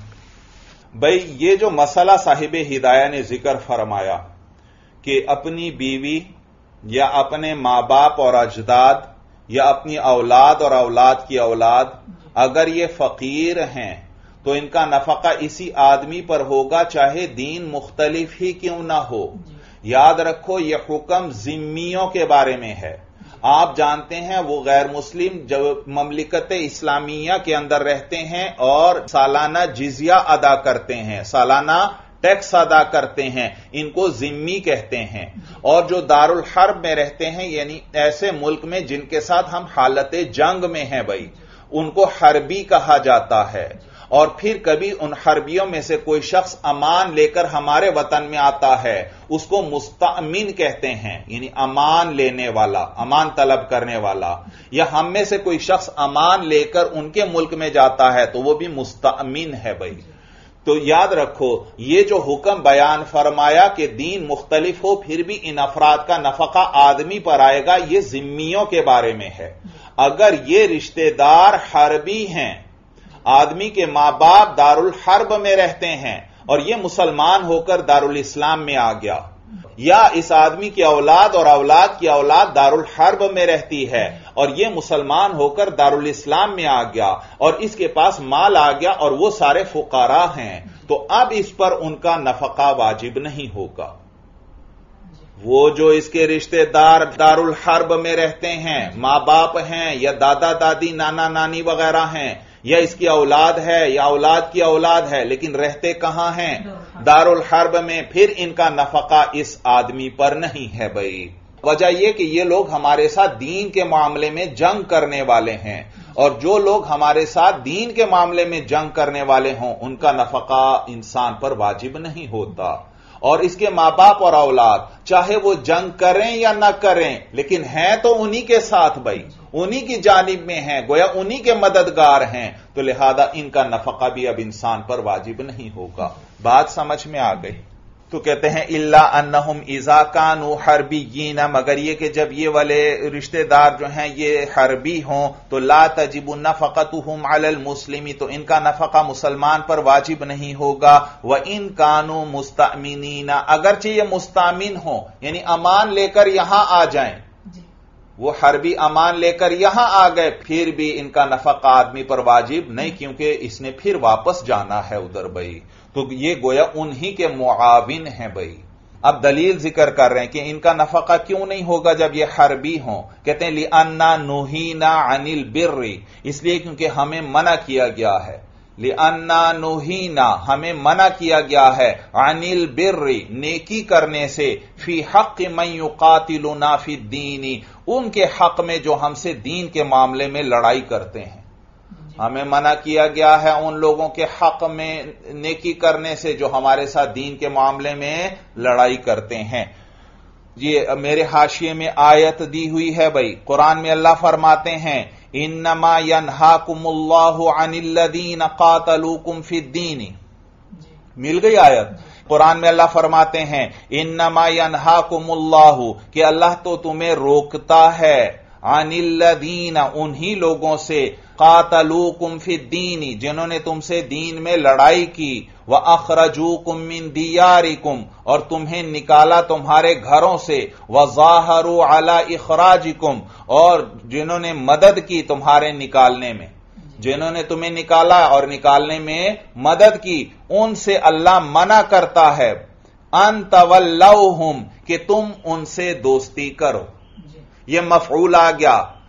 भाई ये जो मसला साहिब हिदाया ने ज़िक्र फरमाया कि अपनी बीवी या अपने माँ बाप और अजदाद या अपनी औलाद और औलाद की औलाद अगर ये फकीर हैं तो इनका नफका इसी आदमी पर होगा चाहे दीन मुख्तलिफ़ ही क्यों ना हो। याद रखो यह हुक्म जिम्मियों के बारे में है। आप जानते हैं, वो गैर मुस्लिम जब ममलिकत इस्लामिया के अंदर रहते हैं और सालाना जिजिया अदा करते हैं, सालाना टैक्स अदा करते हैं, इनको जिम्मी कहते हैं। और जो दारुल हर्ब में रहते हैं, यानी ऐसे मुल्क में जिनके साथ हम हालत जंग में हैं भाई, उनको हरबी कहा जाता है। और फिर कभी उन हरबियों में से कोई शख्स अमान लेकर हमारे वतन में आता है, उसको मुस्तमिन कहते हैं, यानी अमान लेने वाला, अमान तलब करने वाला। या हम में से कोई शख्स अमान लेकर उनके मुल्क में जाता है तो वो भी मुस्तमिन है भाई। तो याद रखो, ये जो हुक्म बयान फरमाया कि दीन मुख्तलिफ़ हो, फिर भी इन अफराद का नफका आदमी पर आएगा, ये जिम्मियों के बारे में है। अगर ये रिश्तेदार हरबी हैं आदमी के माँ बाप दारुल हर्ब में रहते हैं और यह मुसलमान होकर दारुल इस्लाम में आ गया। या इस आदमी की औलाद और औलाद की औलाद दारुल हर्ब में रहती है और यह मुसलमान होकर दारुल इस्लाम में आ गया और इसके पास माल आ गया और वो सारे फुकारा हैं। तो अब इस पर उनका नफका वाजिब नहीं होगा। वो जो इसके रिश्तेदार दारुल हर्ब में रहते हैं माँ बाप हैं या दादा दादी नाना नानी वगैरह हैं या इसकी औलाद है या औलाद की औलाद है लेकिन रहते कहाँ हैं? दारुल हर्ब में फिर इनका नफका इस आदमी पर नहीं है भाई। वजह यह कि ये लोग हमारे साथ दीन के मामले में जंग करने वाले हैं। और जो लोग हमारे साथ दीन के मामले में जंग करने वाले हों उनका नफका इंसान पर वाजिब नहीं होता। और इसके माँ बाप और औलाद, चाहे वो जंग करें या ना करें, लेकिन हैं तो उन्हीं के साथ भाई। उन्हीं की जानब में हैं, गोया उन्हीं के मददगार हैं। तो लिहाजा इनका नफका भी अब इंसान पर वाजिब नहीं होगा। बात समझ में आ गई। तो कहते हैं इल्ला अन्नहुम इजा कानू हरबी यीना मगर ये कि जब ये वाले रिश्तेदार जो हैं ये हरबी हों तो ला तजिबु नफकत हम अलल मुस्लिमी तो इनका नफका मुसलमान पर वाजिब नहीं होगा। व इन कानू मुस्तामीना अगरचे ये मुस्तामिन हो यानी अमान लेकर यहाँ आ जाएँ। वो हरबी अमान लेकर यहाँ आ गए फिर भी इनका नफका आदमी पर वाजिब नहीं क्योंकि इसने फिर वापस जाना है उधर भाई। तो ये गोया उन्हीं के मुआविन हैं भाई। अब दलील ज़िक्र कर रहे हैं कि इनका नफका क्यों नहीं होगा जब ये हरबी हो। कहते हैं ली अन्ना नुहीना अनिल बिर्री। इसलिए क्योंकि हमें मना किया गया है। ली अन्ना नुहीना, हमें मना किया गया है, अनिल बिर्री, नेकी करने से। फ़ी हक मई कातिलुना फ़ी दीनी, उनके हक में जो हमसे दीन के मामले में लड़ाई करते हैं। हमें मना किया गया है उन लोगों के हक में नेकी करने से जो हमारे साथ दीन के मामले में लड़ाई करते हैं। ये मेरे हाशिए में आयत दी हुई है भाई। कुरान में अल्लाह फरमाते हैं इन्नमा अनिल्लदीन कातलूकुम फिद्दीनी। मिल गई आयत? कुरान में अल्लाह फरमाते हैं इन्नमा यनहाकुमुल्लाहु कि अल्लाह तो तुम्हें रोकता है। अनिल्लदीन उन्हीं लोगों से कातलू कुमफी दीनी जिन्होंने तुमसे दीन में लड़ाई की। व अखरजू कुमिन दियारी कुम और तुम्हें निकाला तुम्हारे घरों से। व जाहरू अला इखराजिकुम और जिन्होंने मदद की तुम्हारे निकालने में। जिन्होंने तुम्हें निकाला और निकालने में मदद की उनसे अल्लाह मना करता है। अन तवल्लहुम कि तुम उनसे दोस्ती करो। यह मफूल आ गया।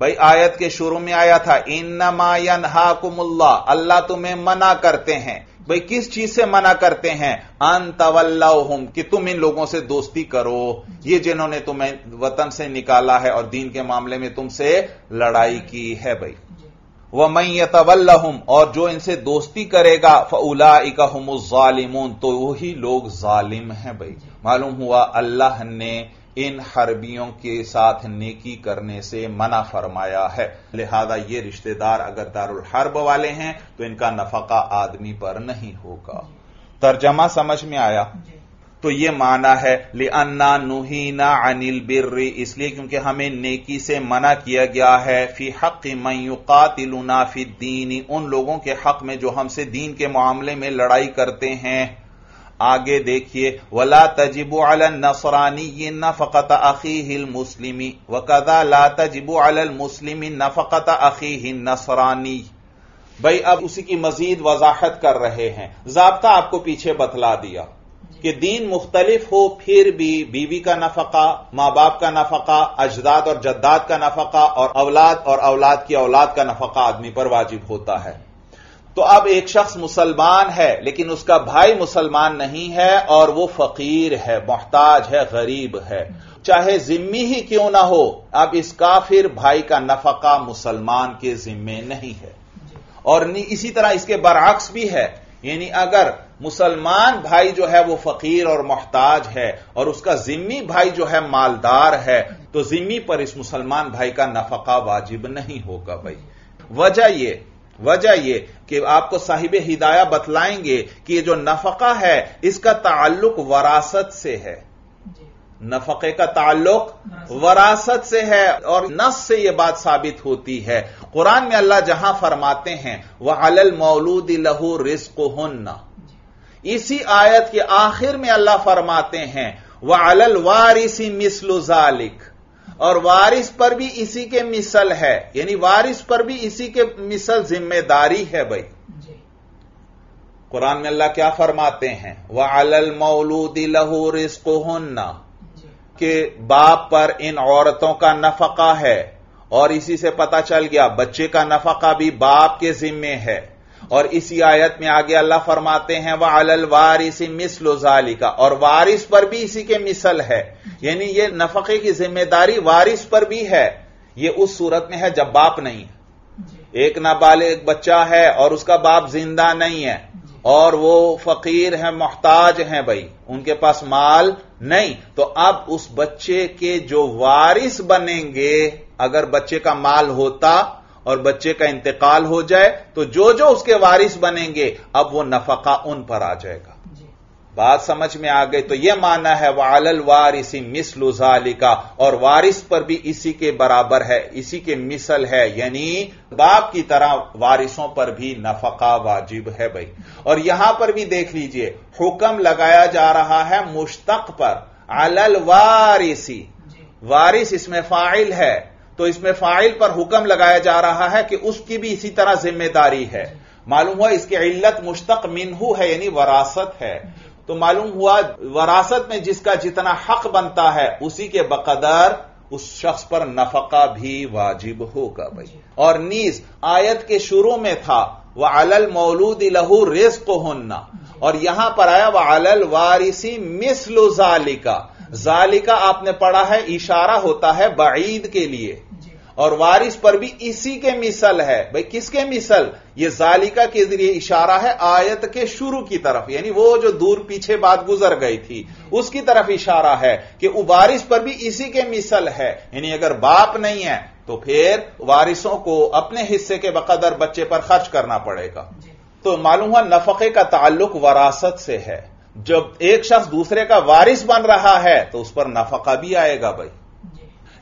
भाई, आयत के शुरू में आया था इन इन्नमायन हाकुमुल्ला अल्लाह तुम्हें मना करते हैं। भाई, किस चीज़ से मना करते हैं? अन तवल्लाहुम कि तुम इन लोगों से दोस्ती करो। ये जिन्होंने तुम्हें वतन से निकाला है और दीन के मामले में तुमसे लड़ाई की है, भाई। वह मई तवल्लहुम और जो इनसे दोस्ती करेगा फउला इकाहमुजालिमून तो वही लोग जालिम हैं, भाई। मालूम हुआ, अल्लाह ने इन हरबियों के साथ नेकी करने से मना फरमाया है। लिहाजा ये रिश्तेदार अगर दारुल हर्ब वाले हैं तो इनका नफका आदमी पर नहीं होगा। तर्जमा समझ में आया? तो ये माना है ले अन्ना नुहीना अनिल बिर्री इसलिए क्योंकि हमें नेकी से मना किया गया है फ़ी हक मयुकातिलुना फ़ी दीनी उन लोगों के हक में जो हमसे दीन के मामले में लड़ाई करते हैं। आगे देखिए वला तजिबु अल नसरानी ये नफ़त अखी हिल मुस्लिमी वकदा ला तजिबु अल मुस्लिमी नफकत अखी हिल नसरानी। भाई अब उसी की मजीद वजाहत कर रहे हैं। जबता आपको पीछे बतला दिया कि दीन मुख्तलिफ़ हो फिर भी बीवी का नफका माँ बाप का नफका अजदाद और जद्दाद का नफका और औलाद और औलाद की औलाद का नफका आदमी पर वाजिब होता है। तो अब एक शख्स मुसलमान है, लेकिन उसका भाई मुसलमान नहीं है और वो फकीर है, मोहताज है, गरीब है। चाहे जिम्मी ही क्यों ना हो, अब इस काफिर भाई का नफका मुसलमान के जिम्मे नहीं है। और इसी तरह इसके बरअक्स भी है। यानी अगर मुसलमान भाई जो है वो फकीर और मोहताज है, और उसका जिम्मी भाई जो है मालदार है तो जिम्मी पर इस मुसलमान भाई का नफका वाजिब नहीं होगा भाई। वजह यह वजह यह कि आपको साहिब हिदाया बतलाएँगे कि ये जो नफका है इसका ताल्लुक वरासत से है। नफके का ताल्लुक वरासत। से है और नस से यह बात साबित होती है। कुरान में अल्लाह जहाँ फरमाते हैं वह अलल मौलूद लहू रिस्क हन्ना इसी आयत के आखिर में अल्लाह फरमाते हैं वह अलल वारिसी मिसलुजालिक और वारिस पर भी इसी के मिसल है। यानी वारिस पर भी इसी के मिसल ज़िम्मेदारी है भाई। कुरान में अल्लाह क्या फरमाते हैं? वह अलल मौलूद लहू रिस्कोहन्ना के बाप पर इन औरतों का नफका है। और इसी से पता चल गया बच्चे का नफका भी बाप के जिम्मे है। और इसी आयत में आगे अल्लाह फरमाते हैं वह अलल वारिस मिसल का और वारिस पर भी इसी के मिसल है। यानी ये नफके की ज़िम्मेदारी वारिस पर भी है। ये उस सूरत में है जब बाप नहीं है। एक नाबालिग बच्चा है और उसका बाप ज़िंदा नहीं है। और वो फकीर है मोहताज हैं भाई। उनके पास माल नहीं। तो अब उस बच्चे के जो वारिस बनेंगे अगर बच्चे का माल होता और बच्चे का इंतकाल हो जाए तो जो जो उसके वारिस बनेंगे अब वो नफका उन पर आ जाएगा। बात समझ में आ गई तो यह माना है वालल वारिसी मिसलुजालिका और वारिस पर भी इसी के बराबर है इसी के मिसल है यानी बाप की तरह वारिसों पर भी नफका वाजिब है भाई। और यहाँ पर भी देख लीजिए हुक्म लगाया जा रहा है मुश्तक पर अलल वारिसी। वारिस इसमें फ़ाइल है तो इसमें फ़ाइल पर हुक्म लगाया जा रहा है कि उसकी भी इसी तरह ज़िम्मेदारी है। मालूम हुआ इसकी इल्लत मुश्तक मिनहू है यानी वरासत है। तो मालूम हुआ वरासत में जिसका जितना हक बनता है उसी के बकदर उस शख्स पर नफका भी वाजिब होगा भाई। और नीज आयत के शुरू में था वह अलल मौलूद लहू रेस को होना और यहाँ पर आया वह अलल वारिसी मिसलो जालिका आपने पढ़ा है इशारा होता है बईद के लिए। और वारिस पर भी इसी के मिसल है। भाई किसके मिसल? ये जालिका के ज़रिए इशारा है आयत के शुरू की तरफ़। यानी वो जो दूर पीछे बात गुजर गई थी उसकी तरफ़ इशारा है कि वारिस पर भी इसी के मिसल है। यानी अगर बाप नहीं है तो फिर वारिसों को अपने हिस्से के बकदर बच्चे पर खर्च करना पड़ेगा। तो मालूम हुआ नफके का ताल्लुक वरासत से है। जब एक शख्स दूसरे का वारिस बन रहा है तो उस पर नफका भी आएगा भाई।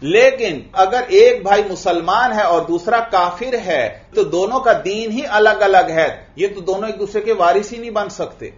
लेकिन अगर एक भाई मुसलमान है और दूसरा काफिर है तो दोनों का दीन ही अलग अलग है। ये तो दोनों एक दूसरे के वारिस ही नहीं बन सकते।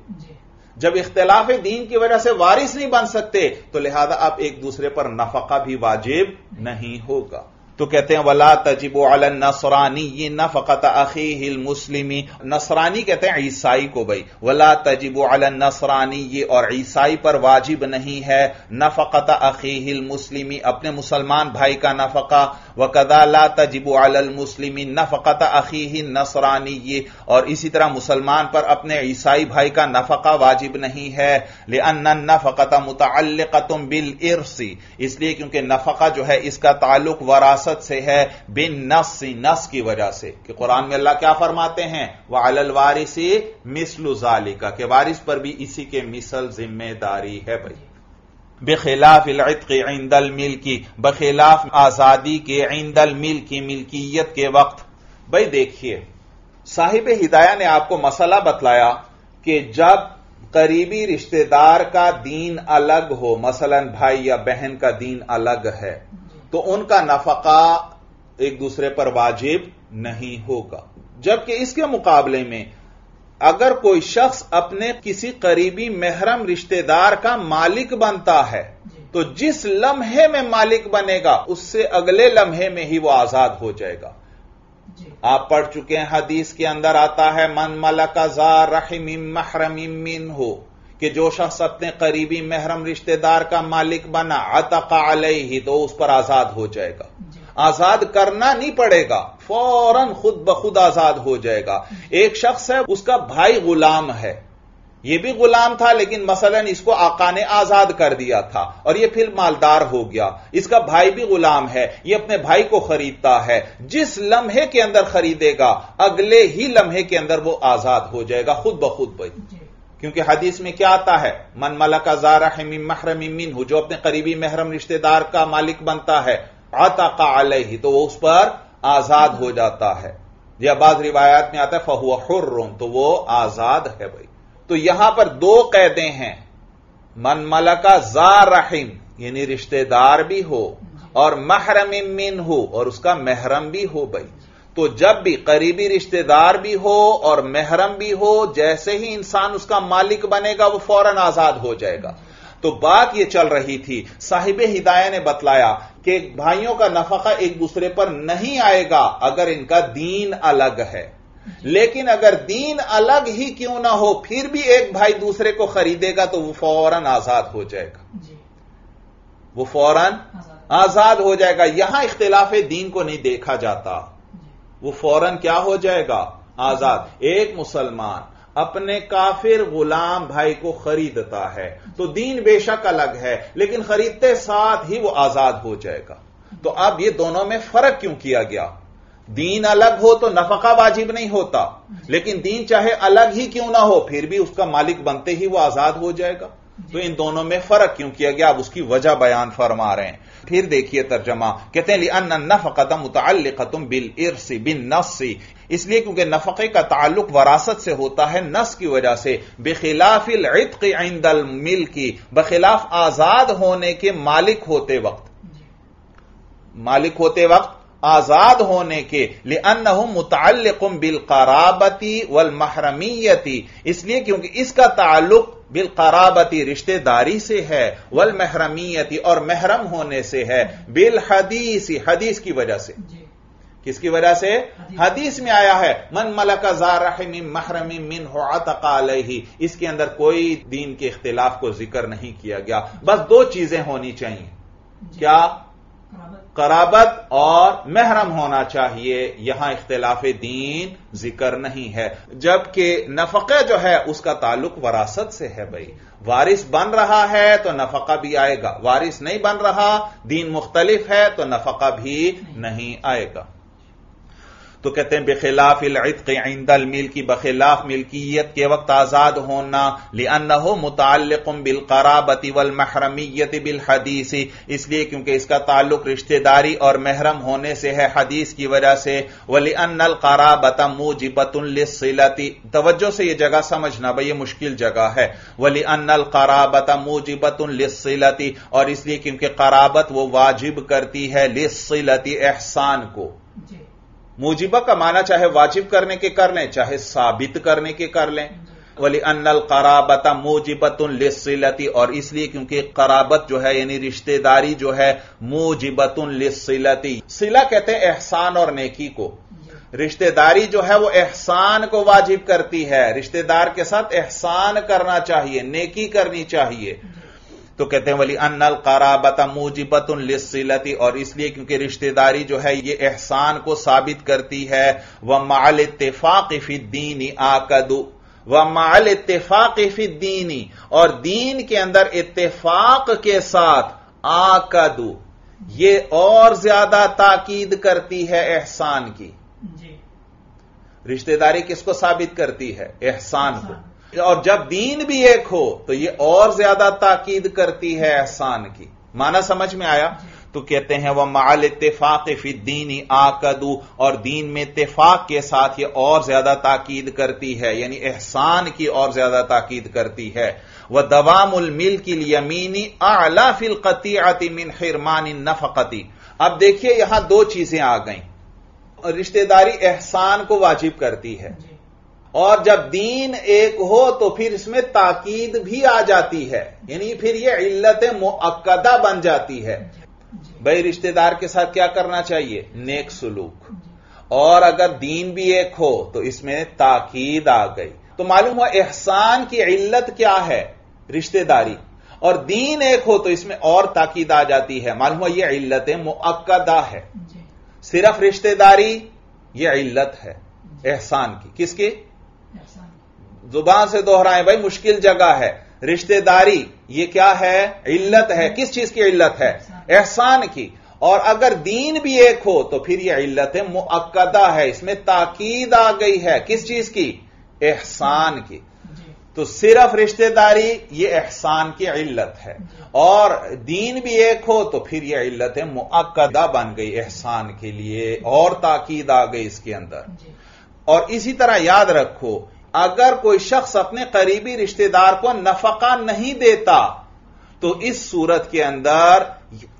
जब इख्तलाफ दीन की वजह से वारिस नहीं बन सकते तो लिहाजा आप एक दूसरे पर नफका भी वाजिब नहीं होगा। तो कहते हैं, वला तजिब नसरानी ये न फ़कत अखी हिल मुस्लिमी, नसरानी कहते हैं ईसाई को भाई। वला तजिब नसरानी ये और ईसाई पर वाजिब नहीं है। न फ़कत अखी हिल मुस्लिमी, अपने मुसलमान भाई का नफका। वकदा ला तजिब मुस्लिमी, न फ़कत अखी हिल नसरानी, ये और इसी तरह मुसलमान पर अपने ईसाई भाई का नफका वाजिब नहीं है। ले न फ़कत मुतल बिल इर्सी, इसलिए क्योंकि नफका जो है, इसका ताल्लुक वरास विरासत से है, बिन नस नस की वजह से, कि कुरान में अल्लाह क्या फरमाते हैं? वह अलल वारिसी मिसलु जालिका के वारिस पर भी इसी के मिसल ज़िम्मेदारी है भाई। बेखिलाफ इंदल मिल की बखिलाफ आज़ादी के इंदल मिल की मिल्कियत के वक्त। भाई देखिए, साहिब हिदाया ने आपको मसला बतलाया कि जब करीबी रिश्तेदार का दीन अलग हो, मसलन भाई या बहन का दीन अलग है तो उनका नफका एक दूसरे पर वाजिब नहीं होगा। जबकि इसके मुकाबले में अगर कोई शख्स अपने किसी करीबी महरम रिश्तेदार का मालिक बनता है तो जिस लम्हे में मालिक बनेगा उससे अगले लम्हे में ही वो आज़ाद हो जाएगा। आप पढ़ चुके हैं हदीस के अंदर आता है मन मलका जार रहीम महरम मिन हो। कि जो शख्स अपने करीबी महरम रिश्तेदार का मालिक बना अतका ही तो उस पर आज़ाद हो जाएगा। आज़ाद करना नहीं पड़ेगा फ़ौरन खुद ब खुद आज़ाद हो जाएगा। एक शख्स है उसका भाई गुलाम है। यह भी गुलाम था लेकिन मसलन इसको आका ने आज़ाद कर दिया था और यह फिर मालदार हो गया। इसका भाई भी गुलाम है यह अपने भाई को खरीदता है। जिस लम्हे के अंदर खरीदेगा अगले ही लम्हे के अंदर वो आज़ाद हो जाएगा खुद ब खुद भाई। क्योंकि हदीस में क्या आता है? मन मलका जारा महरम मिन हो जो अपने करीबी महरम रिश्तेदार का मालिक बनता है आता का ही तो वो उस पर आज़ाद हो जाता है। या बाद रिवायात में आता है फहुआ हुर्रुन तो वो आज़ाद है भाई। तो यहाँ पर दो कैदे हैं। मन मलका जारहिम यानी रिश्तेदार भी हो, और महरम मिन हो और उसका महरम भी हो भाई। तो जब भी करीबी रिश्तेदार भी हो और महरम भी हो जैसे ही इंसान उसका मालिक बनेगा वो फ़ौरन आज़ाद हो जाएगा। तो बात यह चल रही थी साहिब हिदाया ने बतलाया कि भाइयों का नफका एक दूसरे पर नहीं आएगा अगर इनका दीन अलग है। लेकिन अगर दीन अलग ही क्यों ना हो फिर भी एक भाई दूसरे को खरीदेगा तो वो फ़ौरन आज़ाद हो जाएगा। वो फ़ौरन आज़ाद हो जाएगा। यहाँ इख्तिलाफ दीन को नहीं देखा जाता। वो फ़ौरन क्या हो जाएगा? आज़ाद। एक मुसलमान अपने काफिर गुलाम भाई को खरीदता है। तो दीन बेशक अलग है, लेकिन खरीदते साथ ही वो आज़ाद हो जाएगा। तो अब ये दोनों में फ़र्क क्यों किया गया? दीन अलग हो तो नफका वाजिब नहीं होता। लेकिन दीन चाहे अलग ही क्यों ना हो, फिर भी उसका मालिक बनते ही वो आज़ाद हो जाएगा। तो इन दोनों में फ़र्क क्यों किया गया? अब उसकी वजह बयान फरमा रहे हैं। फिर देखिए तर्जमा, कहते हैं अन नफ़कतम मुतम बिल इर्सी बिन नसी इसलिए क्योंकि नफके का ताल्लुक वरासत से होता है, नस की वजह से। बेखिलाफिल इत्क मिल की बखिलाफ आज़ाद होने के मालिक होते वक्त। मालिक होते वक्त, आज़ाद होने के। लिए अन्न मुतम बिल कराबती वल महरमीयती इसलिए क्योंकि इसका ताल्लुक बिल कराबती रिश्तेदारी से है वल महरमीयती और महरम होने से है बिल हदीसी हदीस की वजह से। किसकी वजह से? हदीस। में आया है मन मलका जारहमी महरमी मिन हो ही इसके अंदर कोई दीन के इख्तिलाफ को ज़िक्र नहीं किया गया। बस दो चीज़ें होनी चाहिए। क्या? कराबत और महरम होना चाहिए। यहाँ इख्तलाफ दीन ज़िक्र नहीं है। जबकि नफका जो है, उसका ताल्लुक वरासत से है भाई। वारिस बन रहा है तो नफका भी आएगा। वारिस नहीं बन रहा, दीन मुख्तलिफ़ है तो नफका भी नहीं आएगा। तो कहते हैं, बेखिलाफ इंदल मिल की बखिलाफ मिल्कियत के वक्त आज़ाद होना लिअन हो मुतम बिल कराबती वल महरमीत बिल हदीसी इसलिए क्योंकि इसका ताल्लुक रिश्तेदारी और महरम होने से है हदीस की वजह से वली अनल कराबत मूजिबतुल्लती तवज्जो से यह जगह समझना भाई, ये मुश्किल जगह है वली अनल कराबत मूजिबतुल्लती और इसलिए क्योंकि कराबत वो वाजिब करती है लिसलती एहसान को। मुजिबा का माना चाहे वाजिब करने के कर लें, चाहे साबित करने के कर लें। वली अनल कराबत मोजिबतुन लिसलती और इसलिए क्योंकि कराबत जो है, यानी रिश्तेदारी जो है, मोजिबतुन लिसलती सिला कहते हैं एहसान और नेकी को। रिश्तेदारी जो है, वो एहसान को वाजिब करती है। रिश्तेदार के साथ एहसान करना चाहिए, नेकी करनी चाहिए। तो कहते हैं वली अन्नल कराबत मूजिबतुल्लती और इसलिए क्योंकि रिश्तेदारी जो है ये एहसान को साबित करती है वह माल इतफाक फिद्दीनी आकदु व माल इतफाक फिद्दीनी और दीन के अंदर इतफाक के साथ आकदु। ये और ज़्यादा ताकीद करती है एहसान की। रिश्तेदारी किसको साबित करती है? एहसान को। और जब दीन भी एक हो तो यह और ज़्यादा ताकीद करती है एहसान की। माना समझ में आया? तो कहते हैं वह माल इतफाक दीनी आकदू और दीन में इतफाक के साथ ये और ज़्यादा ताकीद करती है, यानी एहसान की और ज़्यादा ताकीद करती है। वह दवामुल मिल की यमीनी आला फिल कती मिन हिरमान नफकती अब देखिए, यहाँ दो चीज़ें आ गई। रिश्तेदारी एहसान को वाजिब करती है। और जब दीन एक हो तो फिर इसमें ताकीद भी आ जाती है। यानी फिर यह इल्लत मुक्दा बन जाती है। भाई रिश्तेदार के साथ क्या करना चाहिए? नेक सुलूक। और अगर दीन भी एक हो तो इसमें ताकीद आ गई। तो मालूम हुआ एहसान की इल्लत क्या है? रिश्तेदारी। और दीन एक हो तो इसमें और ताकीद आ जाती है। मालूम हुआ यह इल्लत मुक्दा है। सिर्फ़ रिश्तेदारी यह इल्लत है। एहसान की। किसकी? ज़ुबान से दोहराए भाई मुश्किल जगह है। रिश्तेदारी ये क्या है? इल्लत है। किस चीज़ की इल्लत है? एहसान की। और अगर दीन भी एक हो तो फिर यह इल्लत है मुक्दा है। इसमें ताकीद आ गई है। किस चीज़ की? एहसान की। तो सिर्फ़ रिश्तेदारी ये एहसान की इल्लत है। और दीन भी एक हो तो फिर यह इल्लत है मुक्दा बन गई एहसान के लिए। और ताकीद आ गई इसके अंदर। और इसी तरह याद रखो अगर कोई शख्स अपने करीबी रिश्तेदार को नफका नहीं देता तो इस सूरत के अंदर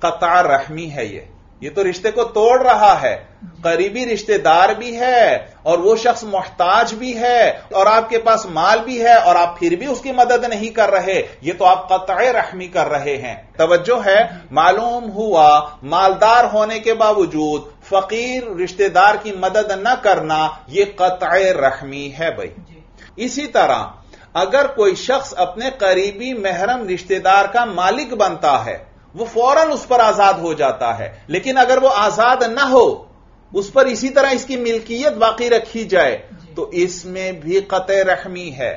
कतार रहमी है ये। ये तो रिश्ते को तोड़ रहा है। करीबी रिश्तेदार भी है और वो शख्स मोहताज भी है और आपके पास माल भी है और आप फिर भी उसकी मदद नहीं कर रहे। ये तो आप कतः रहमी कर रहे हैं। तवज्जो है, मालूम हुआ, मालदार होने के बावजूद फकीर रिश्तेदार की मदद न करना यह कतः रहमी है भाई। इसी तरह अगर कोई शख्स अपने करीबी महरम रिश्तेदार का मालिक बनता है वो फ़ौरन उस पर आज़ाद हो जाता है। लेकिन अगर वो आज़ाद ना हो उस पर इसी तरह इसकी मिल्कियत बाकी रखी जाए तो इसमें भी कत रहमी है।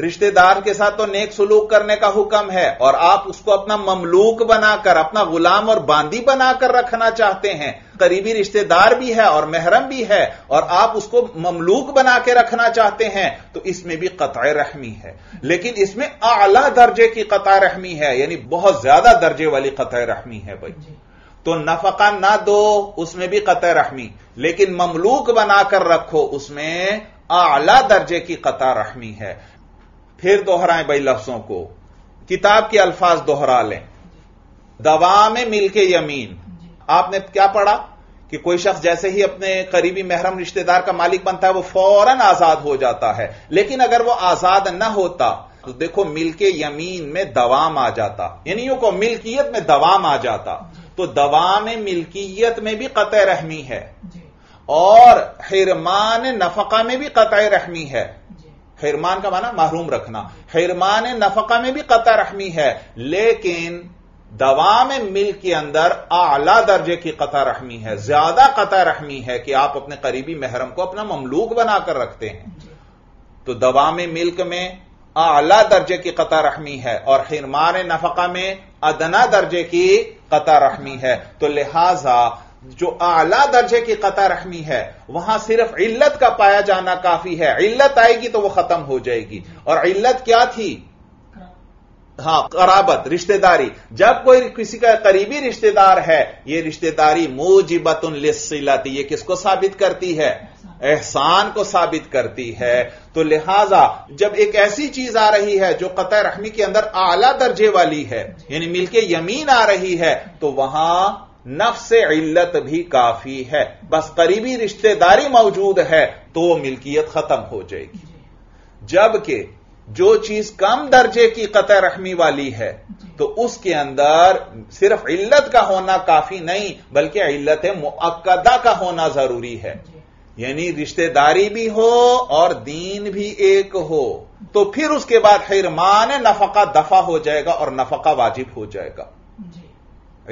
रिश्तेदार के साथ तो नेक सुलूक करने का हुक्म है और आप उसको अपना ममलूक बनाकर अपना गुलाम और बांदी बनाकर रखना चाहते हैं। करीबी रिश्तेदार भी है और महरम भी है और आप उसको ममलूक बना के रखना चाहते हैं तो इसमें भी कतः रहमी है। लेकिन इसमें आला दर्जे की कतः रहमी है यानी बहुत ज़्यादा दर्जे वाली कतः रहमी है भाई। तो नफका ना दो उसमें भी कतः रहमी। लेकिन ममलूक बनाकर रखो उसमें आला दर्जे की कता रहमी है। फिर दोहराएँ भाई लफ्जों को। किताब के अल्फाज दोहरा लें। दवा में मिलके यमीन। आपने क्या पढ़ा? कि कोई शख्स जैसे ही अपने करीबी महरम रिश्तेदार का मालिक बनता है वो फ़ौरन आज़ाद हो जाता है। लेकिन अगर वो आज़ाद न होता तो देखो मिलके यमीन में दवाम आ जाता। यानी यू को मिल्कियत में दवाम आ जाता। तो दवा में मिल्कियत में भी कत रहमी है। और हिरमान नफका में भी कत रहमी है। हिरमान का माना महरूम रखना। हिरमान नफका में भी कता रहमी है, लेकिन दवा में मिल के अंदर आला दर्जे की कता रहमी है, ज़्यादा कता रहमी है कि आप अपने करीबी महरम को अपना ममलूक बनाकर रखते हैं। तो दवा में मिल्क में आला दर्जे की कता रहमी है और हिरमान नफका में अदना दर्जे की कता रहमी है। तो लिहाजा जो आला दर्जे की कता रहमी है, वहाँ सिर्फ़ इल्लत का पाया जाना काफ़ी है। इल्लत आएगी तो वह खत्म हो जाएगी। और इल्लत क्या थी? हाँ कराबत, रिश्तेदारी। जब कोई किसी का करीबी रिश्तेदार है यह रिश्तेदारी मूजिबतुन लिस्सिलती, ये किसको साबित करती है? एहसान को साबित करती है। तो लिहाजा, जब एक ऐसी चीज़ आ रही है जो कत रहमी के अंदर आला दर्जे वाली है, यानी मिलके यमीन आ रही है तो वहाँ नफ्स इल्लत भी काफ़ी है। बस करीबी रिश्तेदारी मौजूद है तो वो मिल्कियत खत्म हो जाएगी। जबकि जो चीज़ कम दर्जे की कत रहमी वाली है तो उसके अंदर सिर्फ़ इल्लत का होना काफ़ी नहीं बल्कि इल्लत मुक्दा का होना ज़रूरी है। यानी रिश्तेदारी भी हो और दीन भी एक हो तो फिर उसके बाद हिरमान नफका दफ़ा हो जाएगा और नफका वाजिब हो जाएगा।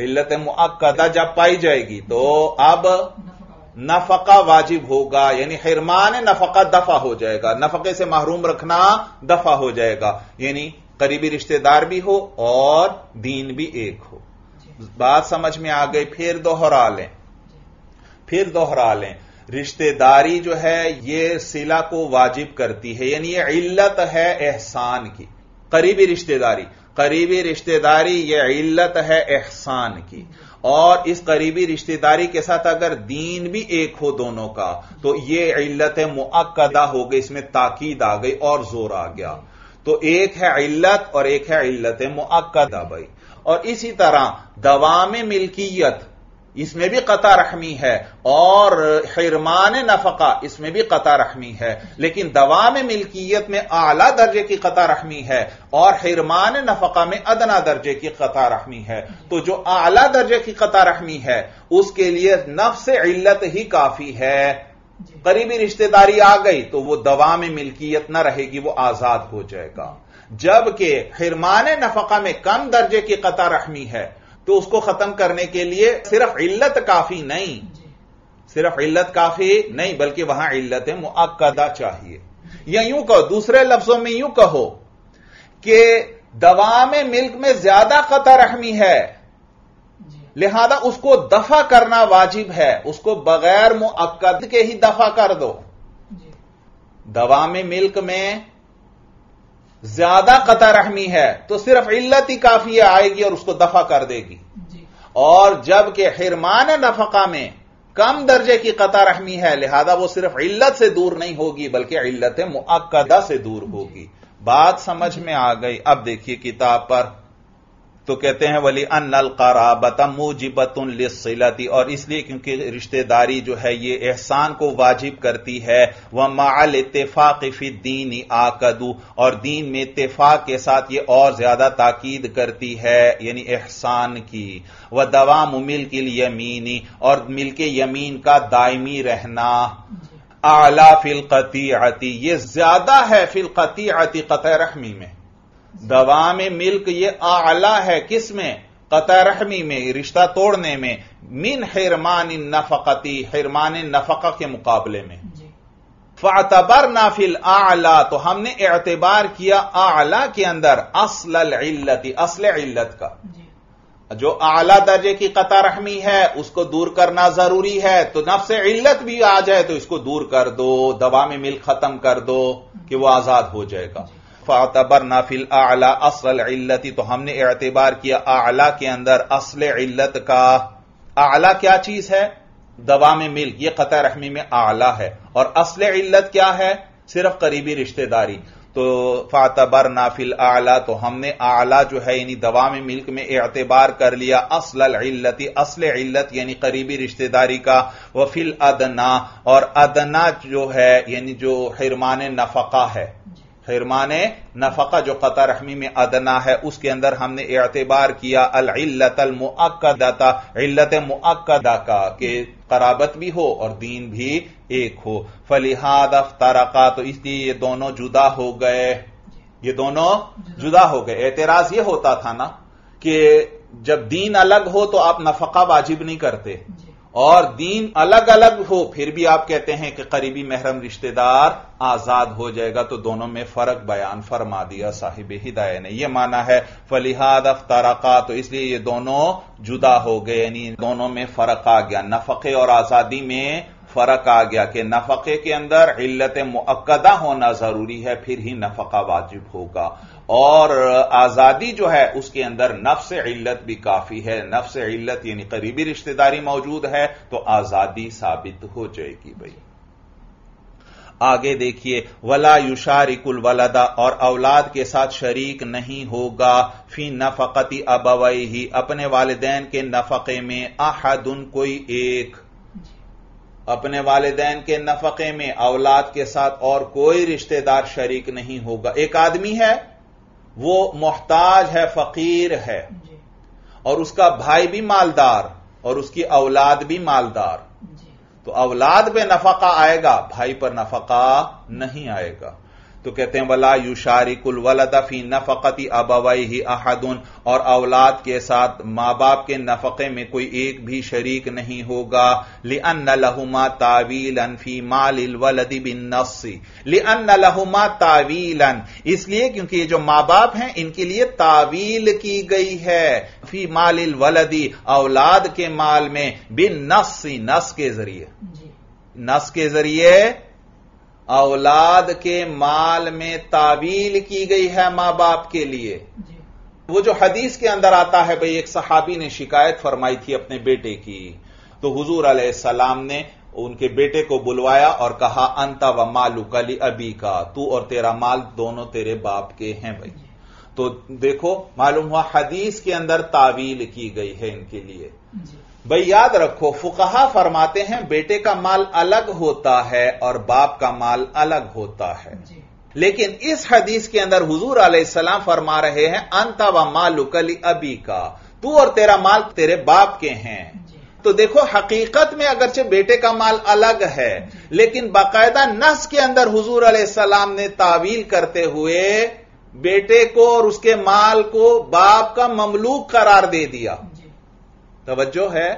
इल्लत मुक्दा जब पाई जाएगी तो अब नफका वाजिब होगा, यानी हिरमान नफका दफ़ा हो जाएगा। नफके से महरूम रखना दफ़ा हो जाएगा। यानी करीबी रिश्तेदार भी हो और दीन भी एक हो। बात समझ में आ गई, फिर दोहरा लें। फिर दोहरा लें। रिश्तेदारी जो है, ये सिला को वाजिब करती है। यानी ये इल्लत है एहसान की। करीबी रिश्तेदारी। करीबी रिश्तेदारी ये इल्लत है एहसान की। और इस करीबी रिश्तेदारी के साथ अगर दीन भी एक हो दोनों का तो ये इल्लत मुक्दा हो गई, इसमें ताकीद आ गई और ज़ोर आ गया। तो एक है इल्लत और एक है इल्लत मुक्दा भाई। और इसी तरह दवा में मिल्कियत इसमें भी कता रहमी है और हिरमान नफका, इसमें भी कता रहमी है। लेकिन दवा में, मिल्कियत में आला दर्जे की कता रहमी है और हिरमान नफका में अदना दर्जे की कता रहमी है। तो जो आला दर्जे की कता रहमी है, उसके लिए नफ्स इल्लत ही काफ़ी है। करीबी रिश्तेदारी आ गई तो वो दवा में मिल्कियत ना रहेगी, वो आज़ाद हो जाएगा। जबकि हिरमान नफका में कम दर्जे की कता रहमी है तो उसको खत्म करने के लिए सिर्फ़ इल्लत काफ़ी नहीं। सिर्फ़ इल्लत काफ़ी नहीं बल्कि वहाँ इल्लत मुक्दा चाहिए। या यूँ कहो दूसरे लफ्जों में यूँ कहो कि दवा में मिल्क में ज़्यादा कतर रहमी है। लिहाजा उसको दफ़ा करना वाजिब है। उसको बगैर मुक्द के ही दफ़ा कर दो। दवा में मिल्क में ज़्यादा कता रहमी है तो सिर्फ़ इल्लत ही काफ़ी आएगी और उसको दफ़ा कर देगी। और जबकि हिरमान नफका में कम दर्जे की कता रहमी है लिहाजा वो सिर्फ़ इल्लत से दूर नहीं होगी बल्कि इल्लत मुक्दा से दूर होगी। बात समझ में आ गई। अब देखिए किताब पर। तो कहते हैं वली अनल कराबत मुजिबतुन लिसलती और इसलिए क्योंकि रिश्तेदारी जो है ये एहसान को वाजिब करती है वह माल इतफाक फ़ी दीन आकदू और दीन में इतफाक के साथ ये और ज़्यादा ताकीद करती है यानी एहसान की। वह दवा मिल के यमीनी और मिल के यमीन का दायमी रहना। आला फिल आती ये ज़्यादा है फिल आती कत रहमी में। दवा में मिल्क ये आला है किसमें? रहमी में रिश्ता तोड़ने में। मिन हिरमान नफकती हिरमान नफका के मुकाबले में। फातबर नाफिल आला तो हमने एतबार किया आला के अंदर असल इल्लती असल इल्लत का। जो। आला दर्जे की कता रहमी है उसको दूर करना ज़रूरी है तो नफ्स इल्लत भी आ जाए तो इसको दूर कर दो दवा में मिल्क खत्म कर दो कि वो आज़ाद हो जाएगा। फ़ातबर नाफिल आला असल इल्लती तो हमने एतबार किया आला के अंदर असल इल्लत का आला क्या चीज़ है दवा में मिल्क ये कतर रहमी में आला है और असल इल्लत क्या है सिर्फ़ करीबी रिश्तेदारी तो फातबर नाफिल आला तो हमने आला जो है यानी दवा में मिल्क में एतबार कर लिया असल इल्लती असल इल्लत यानी करीबी रिश्तेदारी का वफिल अदना और अदना जो है यानी जो हिरमान नफका है हिरमान नफका जो कता रहमी में अदना है, उसके अंदर हमने एतबार किया अल्लत मुक्दता इल्लत मुक्दा का, के कराबत भी हो और दीन भी एक हो। फलिहाद अफ्तारका तो इसलिए ये दोनों जुदा हो गए। ये दोनों जुदा हो गए। एतराज़ ये होता था ना, कि जब दीन अलग हो तो आप नफका वाजिब नहीं करते। और दीन अलग अलग हो, फिर भी आप कहते हैं कि करीबी महरम रिश्तेदार आज़ाद हो जाएगा तो दोनों में फ़र्क बयान फरमा दिया, साहिब हिदाय ने। यह माना है, फलिहाद अख्तारका तो इसलिए ये दोनों जुदा हो गए, यानी दोनों में फ़र्क आ गया। नफके और आज़ादी में फ़र्क आ गया कि नफके के अंदर इल्लत मुक्दा होना ज़रूरी है, फिर ही नफका वाजिब होगा। और आज़ादी जो है, उसके अंदर नफ्स इल्लत भी काफ़ी है। नफ्स इल्लत यानी करीबी रिश्तेदारी मौजूद है तो आज़ादी साबित हो जाएगी भाई। आगे देखिए, वला युशारिकुल वलदा, और औलाद के साथ शरीक नहीं होगा। फ़ी नफकती अबवई ही अपने वालदेन के नफके में आहदुन कोई एक। अपने वालदेन के नफके में औलाद के साथ और कोई रिश्तेदार शरीक नहीं होगा। एक आदमी है वो मोहताज है फकीर है। और उसका भाई भी मालदार और उसकी औलाद भी मालदार। तो औलाद पे नफका आएगा भाई पर नफका नहीं आएगा। तो कहते हैं वला युशारिकुल वलदफी नफकती अबवई ही अहदुन और औलाद के साथ माँ बाप के नफके में कोई एक भी शरीक नहीं होगा। लिअन लहुमा तावीलन फ़ी मालिल वलदी बिन नफ्सी लिअन लहुमा तावीलन। इसलिए क्योंकि ये जो माँ बाप हैं इनके लिए तावील की गई है। फ़ी मालिल वलदी औलाद के माल में बिन नस्सी नस के ज़रिए। नस के ज़रिए औलाद के माल में तावील की गई है माँ बाप के लिए। वो जो हदीस के अंदर आता है भाई एक सहाबी ने शिकायत फरमाई थी अपने बेटे की। तो हुजूर सलाम ने उनके बेटे को बुलवाया और कहा अंता व मालू कली अबी का तू और तेरा माल दोनों तेरे बाप के हैं भाई। तो देखो मालूम हुआ हदीस के अंदर तावील की गई है इनके लिए। भाई याद रखो फुकहा फरमाते हैं बेटे का माल अलग होता है और बाप का माल अलग होता है। लेकिन इस हदीस के अंदर हुजूर सलाम फरमा रहे हैं अंत व मालू कली अबी का तू और तेरा माल तेरे बाप के हैं। तो देखो हकीकत में अगरचे बेटे का माल अलग है लेकिन बाकायदा नस के अंदर हुजूर सलाम ने तावील करते हुए बेटे को और उसके माल को बाप का ममलूक करार दे दिया। तवज्जो है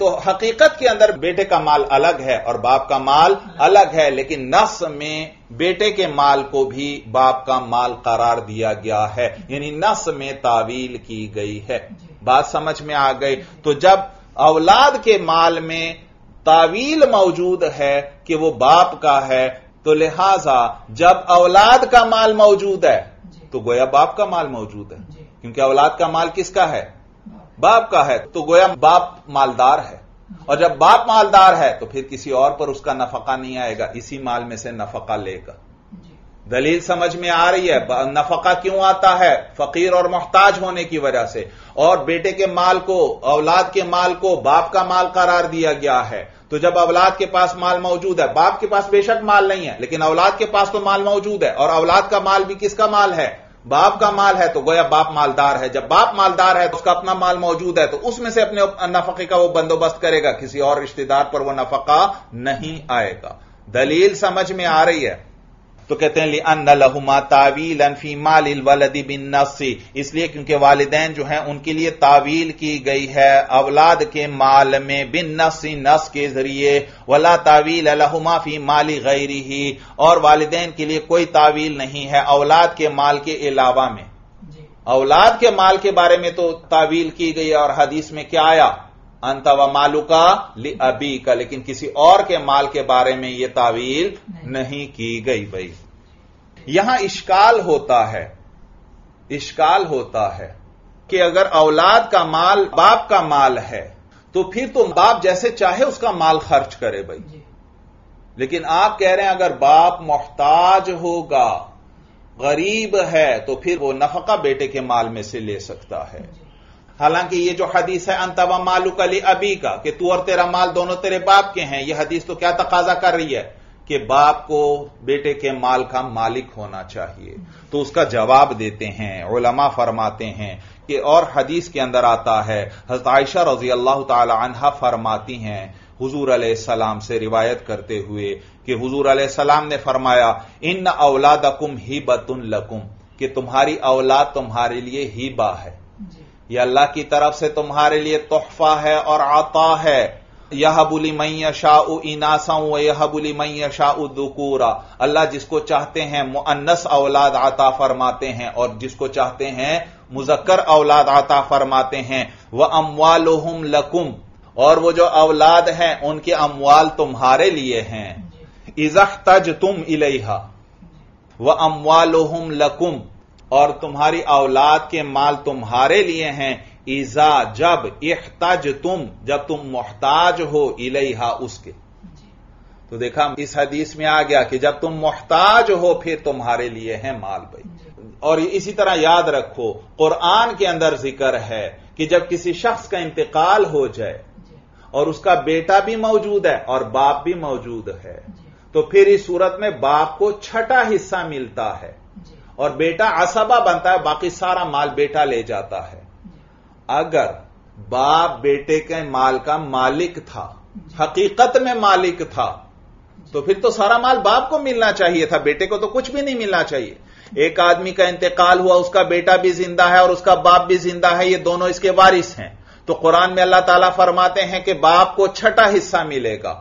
तो हकीकत के अंदर बेटे का माल अलग है और बाप का माल अलग है लेकिन नस में बेटे के माल को भी बाप का माल करार दिया गया है। यानी नस में तावील की गई है। बात समझ में आ गई? तो जब औलाद के माल में तावील मौजूद है कि वो बाप का है तो लिहाजा जब औलाद का माल मौजूद है तो गोया बाप का माल मौजूद है। क्योंकि औलाद का माल किसका है? बाप का है तो गोया बाप मालदार है। और जब बाप मालदार है तो फिर किसी और पर उसका नफका नहीं आएगा इसी माल में से नफका लेगा। दलील समझ में आ रही है नफका क्यों आता है? फकीर और मोहताज होने की वजह से। और बेटे के माल को औलाद के माल को बाप का माल करार दिया गया है। तो जब औलाद के पास माल मौजूद है बाप के पास बेशक माल नहीं है लेकिन औलाद के पास तो माल मौजूद है और औलाद का माल भी किसका माल है? बाप का माल है तो गोया बाप मालदार है। जब बाप मालदार है तो उसका अपना माल मौजूद है तो उसमें से अपने नफके का वो बंदोबस्त करेगा। किसी और रिश्तेदार पर वो नफका नहीं आएगा। दलील समझ में आ रही है? तो कहते हैं अन लहुमा तावील अनफी मालिल वलदी बिन नफसी. इसलिए क्योंकि वालदेन जो हैं उनके लिए तावील की गई है अवलाद के माल में बिन नफसी नस के ज़रिए। वला तावील लहुमा फ़ी माली गैरी ही और वालदेन के लिए कोई तावील नहीं है औलाद के माल के अलावा में। औलाद के माल के बारे में तो तावील की गई और हदीस में क्या आया? अंत व मालू का अबी का लेकिन किसी और के माल के बारे में यह तावील नहीं, नहीं की गई भाई। यहाँ इश्काल होता है इश्काल होता है कि अगर औलाद का माल बाप का माल है तो फिर तो बाप जैसे चाहे उसका माल खर्च करे भाई। लेकिन आप कह रहे हैं अगर बाप मोहताज होगा गरीब है तो फिर वो नफका बेटे के माल में से ले सकता है। हालाँकि ये जो हदीस है अंतवा मालूक अली अबी का, कि तू और तेरा माल दोनों तेरे बाप के हैं यह हदीस तो क्या तकाजा कर रही है? कि बाप को बेटे के माल का मालिक होना चाहिए। तो उसका जवाब देते हैं, उलमा फरमाते हैं, कि और हदीस के अंदर आता है, हज़रत आयशा रज़ी अल्लाह तहा फरमाती हैं, हुजूर सलाम से रिवायत करते हुए, कि हुजूर सलाम ने फरमाया इन औलादकुम ही बतुन लकुम कि तुम्हारी औलाद तुम्हारे लिए हीबा है। यह अल्लाह की तरफ़ से तुम्हारे लिए तोहफा है और आता है। यहबुली मैया शाह इनासा व यहबुली मैया शाह दुकूरा। अल्लाह जिसको चाहते हैं मुअन्नस औलाद आता फरमाते हैं और जिसको चाहते हैं मुजक्कर औलाद आता फरमाते हैं। वह अमवालुहुम लकुम। और वो जो औलाद हैं, उनके अमवाल तुम्हारे लिए हैं। इजह तज तुम इलेहा। व अमवालुहुम लकुम। और तुम्हारी औलाद के माल तुम्हारे लिए हैं। ईजा जब इख्ताज तुम जब तुम मोहताज हो इलेहा उसके। तो देखा इस हदीस में आ गया कि जब तुम मोहताज हो फिर तुम्हारे लिए है माल भाई। और इसी तरह याद रखो कुरान के अंदर ज़िक्र है कि जब किसी शख्स का इंतकाल हो जाए और उसका बेटा भी मौजूद है और बाप भी मौजूद है तो फिर इस सूरत में बाप को छठा हिस्सा मिलता है। और बेटा असबा बनता है बाकी सारा माल बेटा ले जाता है। अगर बाप बेटे के माल का मालिक था हकीकत में मालिक था तो फिर तो सारा माल बाप को मिलना चाहिए था बेटे को तो कुछ भी नहीं मिलना चाहिए। एक आदमी का इंतकाल हुआ उसका बेटा भी ज़िंदा है और उसका बाप भी ज़िंदा है ये दोनों इसके वारिस हैं। तो कुरान में अल्लाह ताला फरमाते हैं कि बाप को छठा हिस्सा मिलेगा।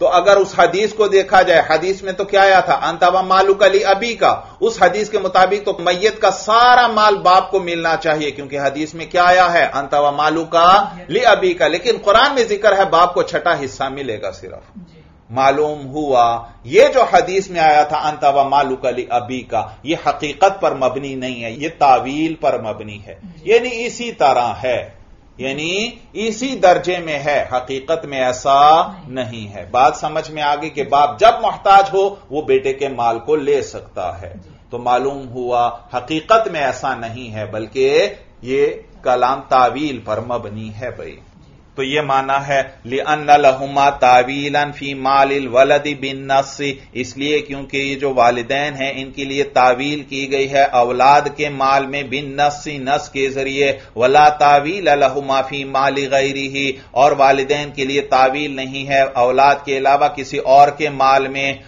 तो अगर उस हदीस को देखा जाए हदीस में तो क्या आया था? अंतवा मालूक अली अबी का। उस हदीस के मुताबिक तो मैयत का सारा माल बाप को मिलना चाहिए क्योंकि हदीस में क्या आया है? अंतवा मालू का ली अबी का। लेकिन कुरान में ज़िक्र है बाप को छठा हिस्सा मिलेगा सिर्फ़। मालूम हुआ यह जो हदीस में आया था अंतवा मालूक अली अबी का यह हकीकत पर मबनी नहीं है यह तावील पर मबनी है। यानी इसी तरह है। यानी इसी दर्जे में है हकीकत में ऐसा नहीं है। बात समझ में आ गई कि बाप जब मोहताज हो वो बेटे के माल को ले सकता है। तो मालूम हुआ हकीकत में ऐसा नहीं है बल्कि ये कलाम तावील पर मबनी है भाई। तो ये माना है लिअन लहुमा तावीलन फ़ी माल वलदी बिन नस इसलिए क्योंकि ये जो वालदेन हैं, इनके लिए तावील की गई है औलाद के माल में बिन नसी नस के ज़रिए। वला तावील लहुमा फ़ी माल गैरी ही और वालदेन के लिए तावील नहीं है औलाद के अलावा किसी और के माल में।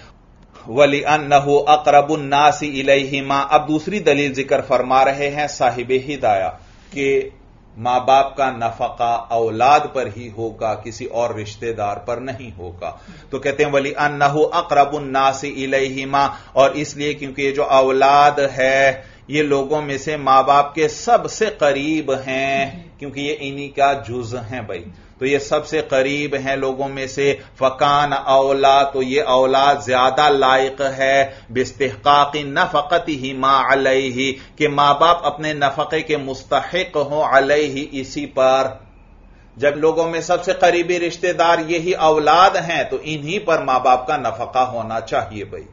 वली अनहु अकरबुन्नासी इलहिमा। अब दूसरी दलील ज़िक्र फरमा रहे हैं साहिब हिदाया, कि माँ बाप का नफका औलाद पर ही होगा, किसी और रिश्तेदार पर नहीं होगा। तो कहते हैं, वली अनहु अकरबुन्नासी इलहिमा और इसलिए क्योंकि ये जो औलाद है, ये लोगों में से माँ बाप के सबसे करीब हैं, क्योंकि ये इन्हीं का जुज है भाई। तो ये सबसे करीब हैं लोगों में से। फकान औला तो ये औलाद ज़्यादा लायक है। बिस्तकाकी नफकत ही माँ अलही, कि माँ बाप अपने नफके के मुस्तक हो अलही इसी पर। जब लोगों में सबसे करीबी रिश्तेदार यही औलाद हैं तो इन्हीं पर माँ बाप का नफका होना चाहिए भाई।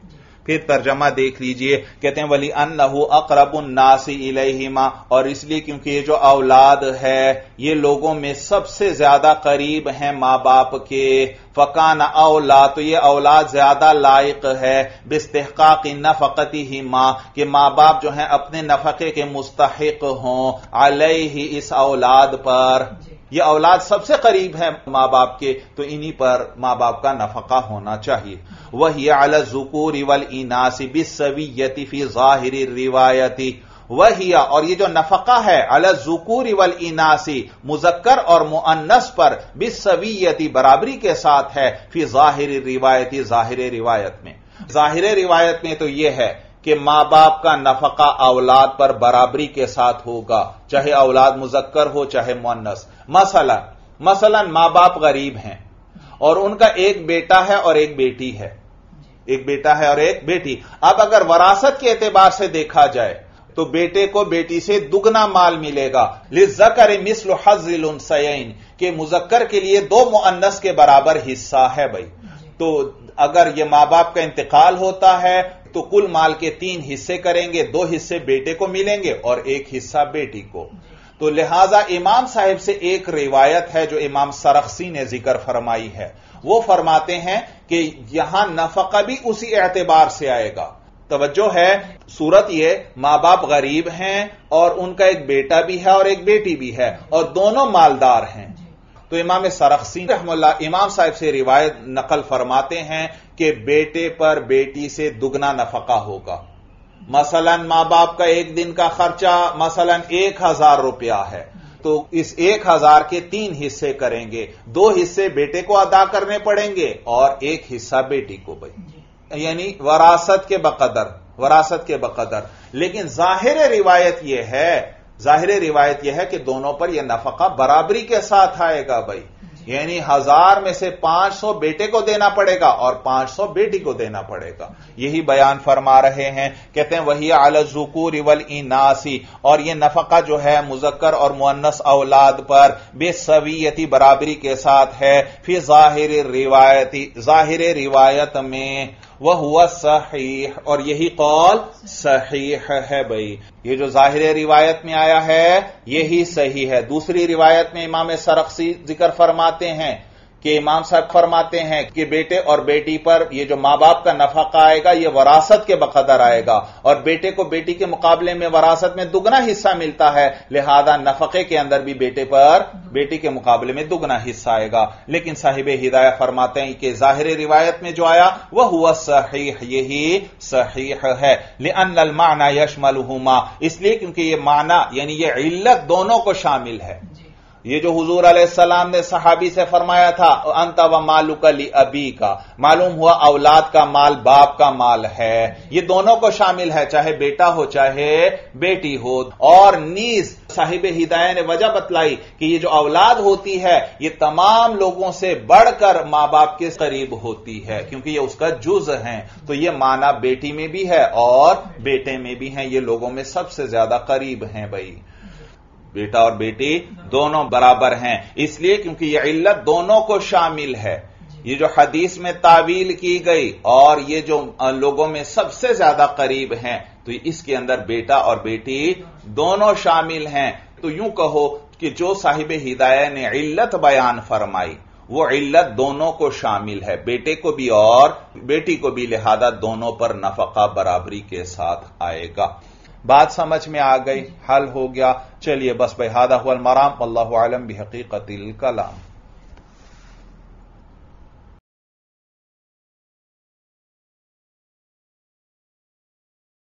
फिर तर्जमा देख लीजिए। कहते हैं, वली अनहु अकरबुन्नासी इलहिमा। और इसलिए क्योंकि ये जो औलाद है, ये लोगों में सबसे ज़्यादा करीब है माँ बाप के। फकान औला तो ये औलाद ज़्यादा लायक है। बिस्तकाकी नफकती ही माँ, कि माँ बाप जो है, अपने नफके के मुस्तक हों। अलह ही इस औलाद पर। यह औलाद सबसे करीब है माँ बाप के तो इन्हीं पर माँ बाप का नफका होना चाहिए। वही अल जुकूर वल इनासी बिसवीयती फ़ी ज़ाहिर रिवायती। वहिया और ये जो नफका है, अल जुकूर वल इनासी, मुजक्कर और मुअन्नस पर बिसवीयती बराबरी के साथ है, फ़ी ज़ाहिर रिवायती, ज़ाहिर रिवायत में। ज़ाहिर रिवायत में तो यह है कि माँ बाप का नफका औलाद पर बराबरी के साथ होगा, चाहे औलाद मुजक्कर हो, चाहे मुन्नस मसलन मसलन माँ बाप गरीब हैं, और उनका एक बेटा है और एक बेटी है। एक बेटा है और एक बेटी। अब अगर वरासत के एतबार से देखा जाए तो बेटे को बेटी से दुगना माल मिलेगा। लिजकर मिसल हजिल सैन के मुजक्कर के लिए दो मुअन्नस के बराबर हिस्सा है भाई। तो अगर यह माँ बाप का इंतकाल होता है तो कुल माल के तीन हिस्से करेंगे, दो हिस्से बेटे को मिलेंगे और एक हिस्सा बेटी को। तो लिहाजा इमाम साहिब से एक रिवायत है जो इमाम सरखसी ने ज़िक्र फरमाई है। वो फरमाते हैं कि यहाँ नफका भी उसी एतबार से आएगा। तवज्जो है, सूरत ये माँ बाप गरीब हैं और उनका एक बेटा भी है और एक बेटी भी है और दोनों मालदार हैं। तो इमाम सरखसी रहमुल्ला इमाम साहब से रिवायत नकल फरमाते हैं कि बेटे पर बेटी से दुगना नफका होगा। मसलन माँ बाप का एक दिन का खर्चा मसलन एक हज़ार रुपया है। तो इस एक हज़ार के तीन हिस्से करेंगे। दो हिस्से बेटे को अदा करने पड़ेंगे और एक हिस्सा बेटी को भाई। यानी वरासत के बकदर वरासत के बकदर। लेकिन ज़ाहिर रिवायत यह है ज़ाहिर रिवायत यह है कि दोनों पर यह नफका बराबरी के साथ आएगा भाई। यानी हज़ार में से 500 बेटे को देना पड़ेगा और 500 बेटी को देना पड़ेगा। यही बयान फरमा रहे हैं। कहते हैं वही आलजूकूर इवल इनासी। और यह नफका जो है मुजक्कर और मुन्नस औलाद पर बेसवीयती बराबरी के साथ है। फिर ज़ाहिर रिवायती ज़ाहिर रिवायत में वह हुआ सही और यही कौल सही है भाई। ये जो ज़ाहिर रिवायत में आया है, यही सही है। दूसरी रिवायत में इमाम सरक्सी ज़िक्र फरमाते हैं कि इमाम साहब फरमाते हैं कि बेटे और बेटी पर ये जो माँ बाप का नफका आएगा, ये वरासत के बकदर आएगा। और बेटे को बेटी के मुकाबले में वरासत में दुगना हिस्सा मिलता है, लिहाजा नफके के अंदर भी बेटे पर बेटी के मुकाबले में दुगना हिस्सा आएगा। लेकिन साहिब हिदायत फरमाते हैं कि ज़ाहिर रिवायत में जो आया, वह हुआ सही यही सही है। लेन माना यशमलहुमा। इसलिए क्योंकि यह माना, यानी यह इल्लत दोनों को शामिल है। ये जो हुजूर सलाम ने सहाबी से फरमाया था, अंत व मालुक अली अबी का मालूम हुआ औलाद का माल, बाप का माल है। ये दोनों को शामिल है, चाहे बेटा हो, चाहे बेटी हो। और नीज साहिब हिदाया ने वजह बतलाई कि ये जो औलाद होती है, ये तमाम लोगों से बढ़कर माँ बाप के करीब होती है, क्योंकि ये उसका जुज है। तो ये माना बेटी में भी है और बेटे में भी है। ये लोगों में सबसे ज़्यादा करीब है भाई। बेटा और बेटी दोनों बराबर हैं। इसलिए क्योंकि यह इल्लत दोनों को शामिल है। ये जो हदीस में तावील की गई और ये जो लोगों में सबसे ज़्यादा करीब हैं तो इसके अंदर बेटा और बेटी दोनों शामिल हैं। तो यूँ कहो कि जो साहिब हिदाया ने इल्लत बयान फरमाई, वो इल्लत दोनों को शामिल है। बेटे को भी और, बेटी को भी लिहाजा दोनों पर नफका, बराबरी के साथ आएगा। बात समझ में आ गई, हल हो गया। चलिए बस बेहादा हुआ मराम अल्लाह आलम भी हकीकत कलाम।